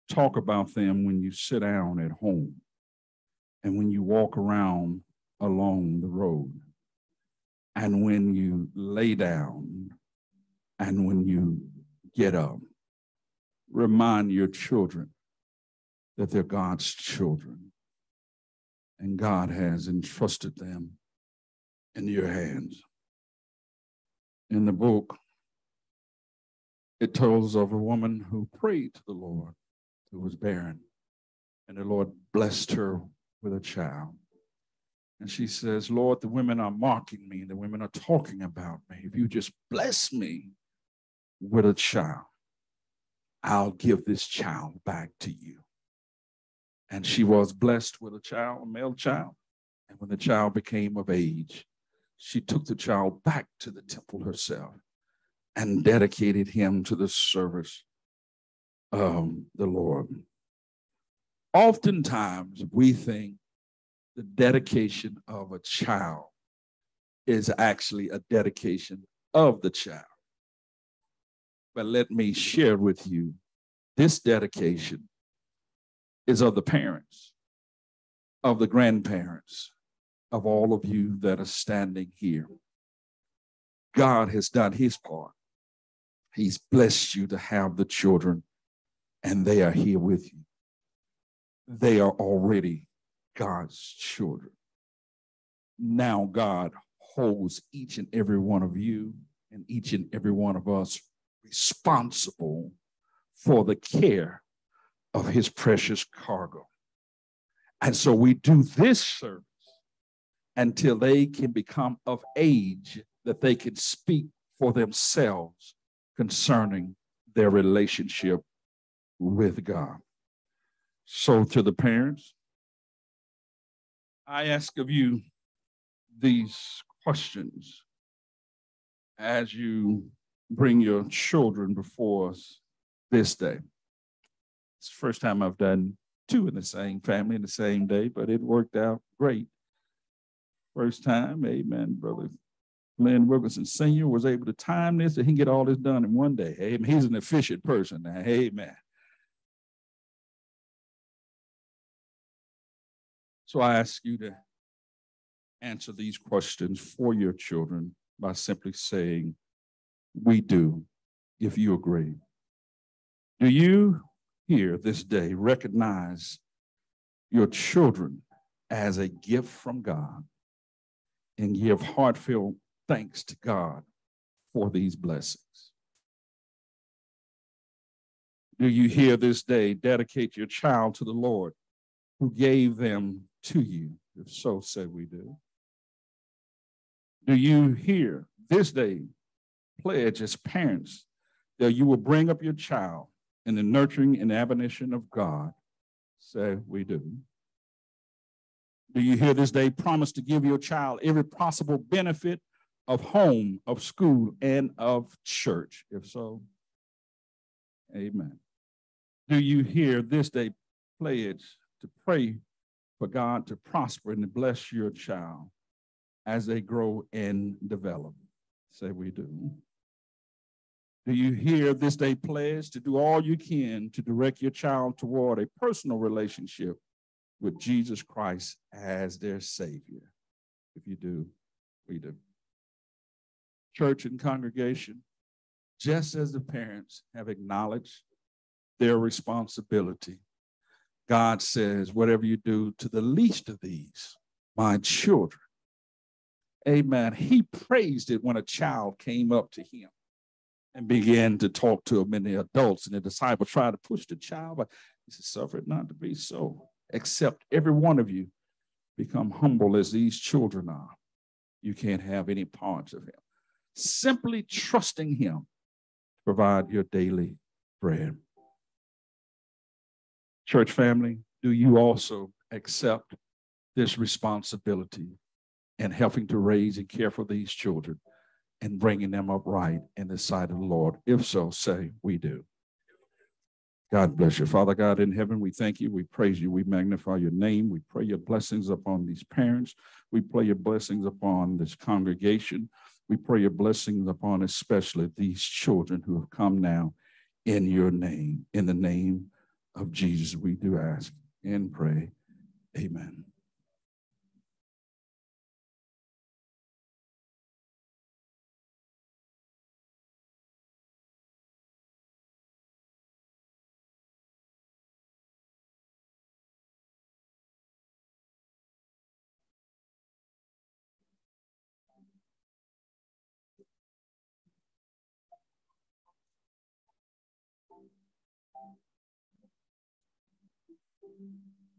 Talk about them when you sit down at home and when you walk around along the road and when you lay down and when you get up. Remind your children that they're God's children and God has entrusted them in your hands in the book, it tells of a woman who prayed to the Lord who was barren, and the Lord blessed her with a child. And she says, Lord, the women are mocking me, and the women are talking about me. If you just bless me with a child, I'll give this child back to you. And she was blessed with a child, a male child. And when the child became of age, she took the child back to the temple herself and dedicated him to the service of the Lord. Oftentimes, we think the dedication of a child is actually a dedication of the child. But let me share with you this dedication is of the parents, of the grandparents, of all of you that are standing here. God has done his part. He's blessed you to have the children, and they are here with you. They are already God's children. Now, God holds each and every one of you and each and every one of us responsible for the care of his precious cargo. And so we do this service until they can become of age that they can speak for themselves concerning their relationship with God. So, to the parents, I ask of you these questions as you bring your children before us this day. It's the first time I've done two in the same family in the same day, but it worked out great. First time, amen, brother. Lynn Wilkinson Sr. was able to time this so he can get all this done in one day. Amen. He's an efficient person now. Amen. So I ask you to answer these questions for your children by simply saying, We do, if you agree. Do you here this day recognize your children as a gift from God and give heartfelt thanks to God for these blessings? Do you here this day dedicate your child to the Lord who gave them to you? If so, say we do. Do you here this day pledge as parents that you will bring up your child in the nurturing and admonition of God? Say we do. Do you hear this day promise to give your child every possible benefit of home, of school, and of church? If so, amen. Do you hear this day pledge to pray for God to prosper and to bless your child as they grow and develop. Say we do. Do you hear this day pledge to do all you can to direct your child toward a personal relationship with Jesus Christ as their Savior? If you do, we do. Church and congregation, just as the parents have acknowledged their responsibility God says, whatever you do to the least of these, my children. Amen. He praised it when a child came up to him and began to talk to him, and the adults and the disciples tried to push the child, but he said, Suffer it not to be so, except every one of you become humble as these children are. You can't have any parts of him. Simply trusting him to provide your daily bread. Church family, do you also accept this responsibility in helping to raise and care for these children and bringing them up right in the sight of the Lord? If so, say, We do. God bless you. Father God in heaven, we thank you. We praise you. We magnify your name. We pray your blessings upon these parents. We pray your blessings upon this congregation. We pray your blessings upon especially these children who have come now in your name, in the name of Jesus, we do ask and pray. Amen.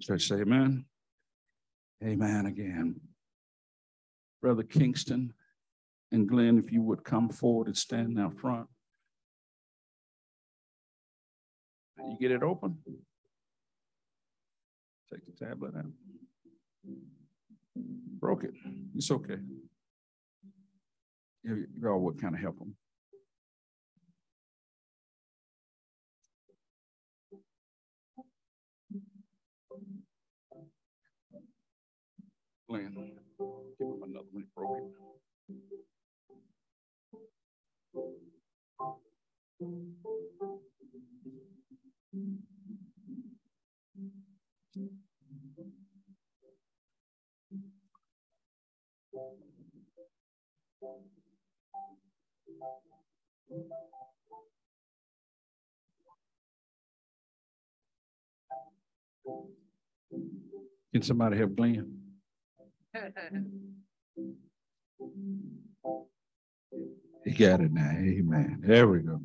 Church say amen. Amen again. Brother Kingston and Glenn, if you would come forward and stand out front. You get it open? Take the tablet out. Broke it. It's okay. You you would kind of help them. Glenn, give him another one. He broke it. Can somebody help Glenn? He got it now. Amen. There we go.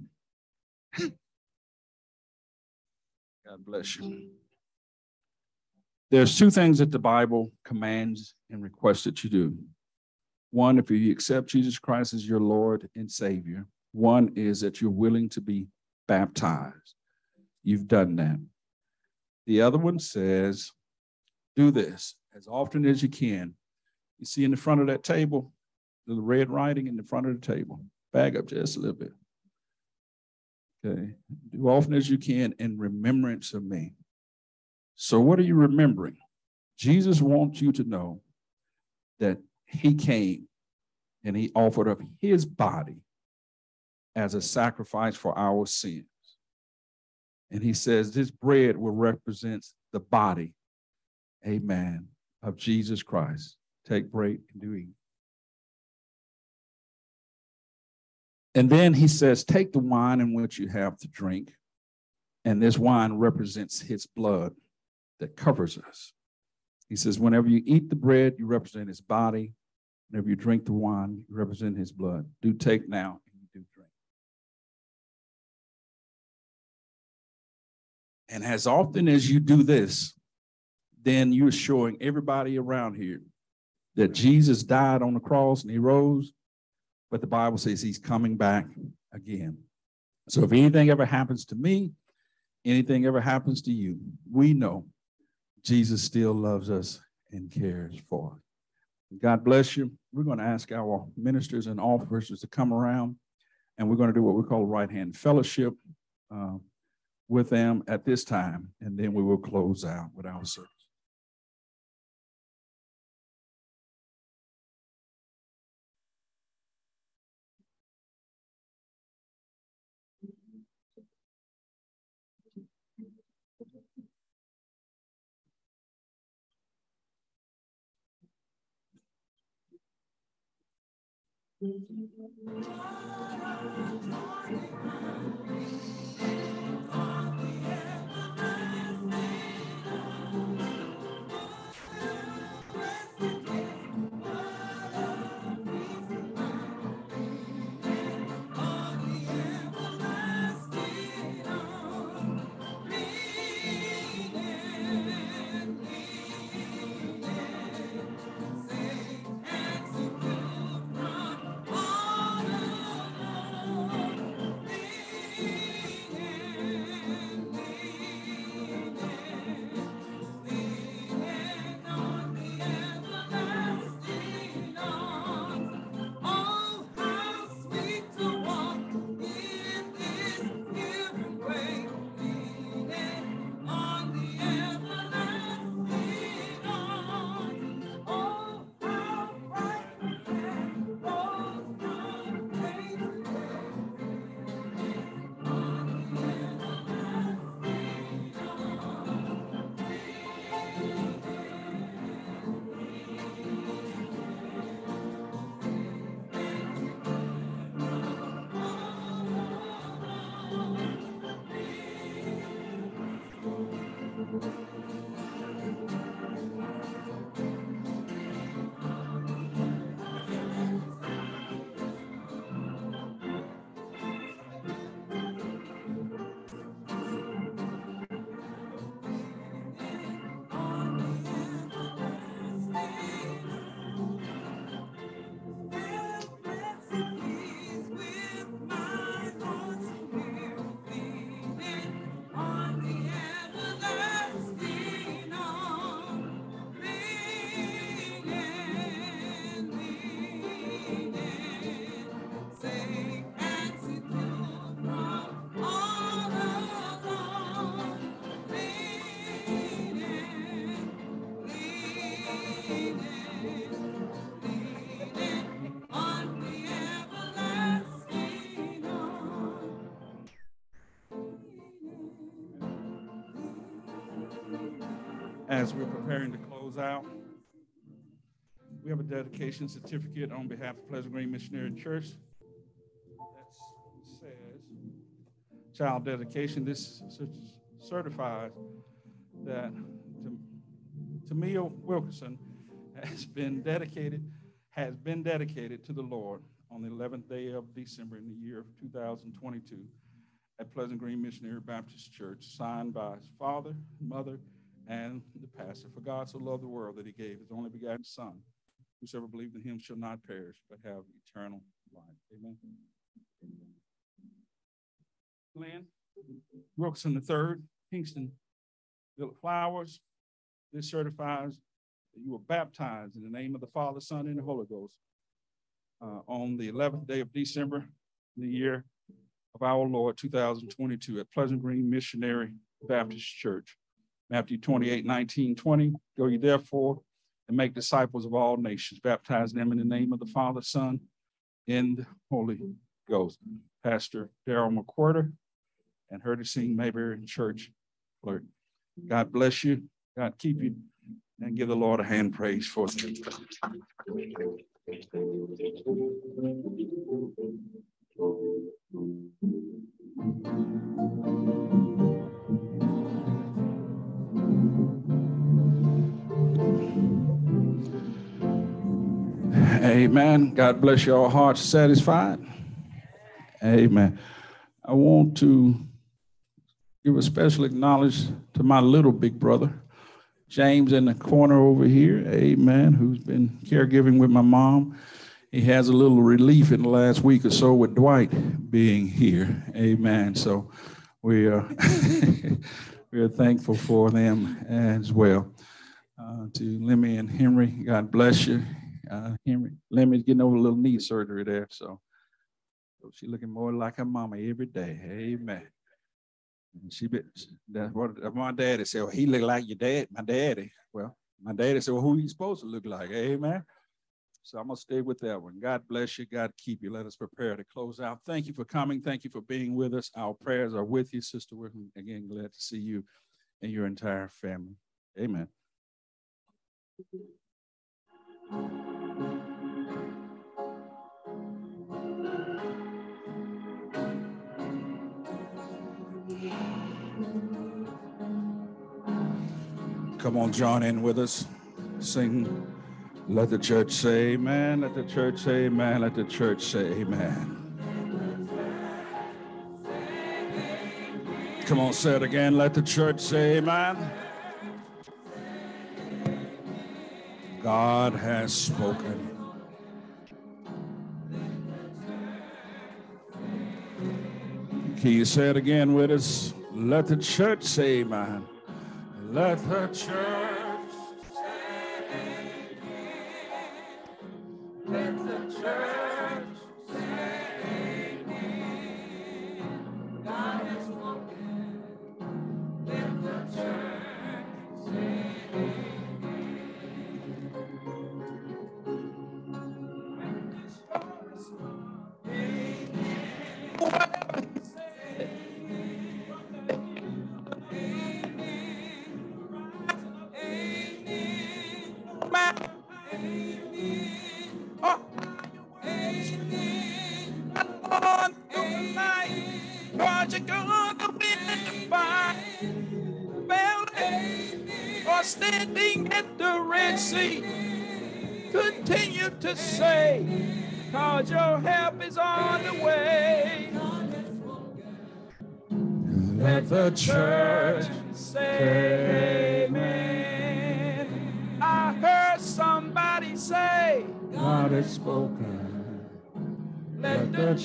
God bless you. There's two things that the Bible commands and requests that you do. One, if you accept Jesus Christ as your Lord and Savior, one is that you're willing to be baptized. You've done that. The other one says, do this as often as you can. You see in the front of that table, the red writing in the front of the table. Bag up just a little bit. Okay. Do often as you can in remembrance of me. So, what are you remembering? Jesus wants you to know that he came and he offered up his body as a sacrifice for our sins. And he says this bread will represent the body, amen, of Jesus Christ. Take bread and do eat. And then he says, Take the wine in which you have to drink. And this wine represents his blood that covers us. He says, Whenever you eat the bread, you represent his body. Whenever you drink the wine, you represent his blood. Do take now and you do drink. And as often as you do this, then you're showing everybody around here that Jesus died on the cross and he rose, but the Bible says he's coming back again. So if anything ever happens to me, anything ever happens to you, we know Jesus still loves us and cares for us. God bless you. We're going to ask our ministers and officers to come around, and we're going to do what we call right hand fellowship uh, with them at this time, and then we will close out with our service. We have a dedication certificate on behalf of Pleasant Green Missionary Church that says child dedication. This certifies that Tamia Wilkerson has been dedicated, has been dedicated to the Lord on the 11th day of December in the year of 2022 at Pleasant Green Missionary Baptist Church, signed by his father, mother, and the pastor. For God so loved the world that he gave his only begotten Son. Whosoever believes in him shall not perish, but have eternal life. Amen. Glenn Wilson III, Kingston Village Flowers. This certifies that you were baptized in the name of the Father, Son, and the Holy Ghost uh, on the 11th day of December, the year of our Lord 2022 at Pleasant Green Missionary Baptist Church. Matthew 28, 19, 20. Go ye therefore and make disciples of all nations, baptizing them in the name of the Father, Son, and the Holy Ghost. Pastor Darrel McQuirter and her to sing Mayberry Church Lord. God bless you. God keep you. And give the Lord a hand praise for them. Amen. God bless your hearts satisfied. Amen. I want to give a special acknowledgement to my little big brother, James in the corner over here. Amen. Who's been caregiving with my mom. He has a little relief in the last week or so with Dwight being here. Amen. So we are we are thankful for them as well. Uh, to Lemmy and Henry, God bless you uh, Henry Lemmy's getting over a little knee surgery there, so, so she's looking more like her mama every day. Amen. And she been, that's what my daddy said. Well, he looked like your dad, my daddy. Well, my daddy said, well, who you supposed to look like? Amen. So I'm gonna stay with that one. God bless you. God keep you. Let us prepare to close out. Thank you for coming. Thank you for being with us. Our prayers are with you, Sister Working. Again, glad to see you and your entire family. Amen. Come on, join in with us. Sing. Let the church say amen. Let the church say amen. Let the church say amen. Come on, say it again. Let the church say amen. God has spoken. Can you say it again with us? Let the church say amen. Let the church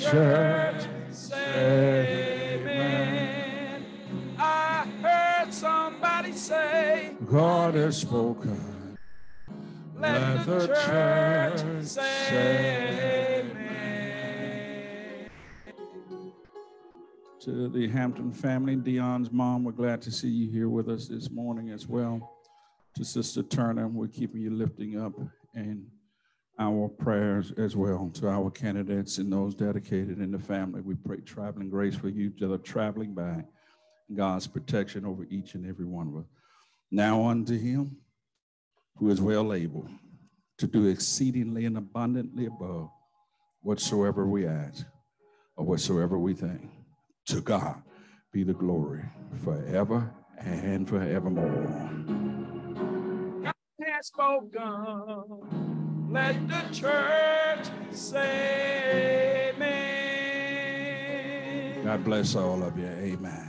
church say amen. I heard somebody say, God has spoken. Let the church say amen. to the Hampton family, Dion's mom, we're glad to see you here with us this morning as well. To Sister Turner, we're keeping you lifting up in our prayers as well. To our candidates and those dedicated in the family, we pray traveling grace for you that are traveling back. God's protection over each and every one of us. Now unto him who is well able to do exceedingly and abundantly above whatsoever we ask or whatsoever we think. To God be the glory forever and forevermore. God has spoken. Let the church say amen. God bless all of you. Amen.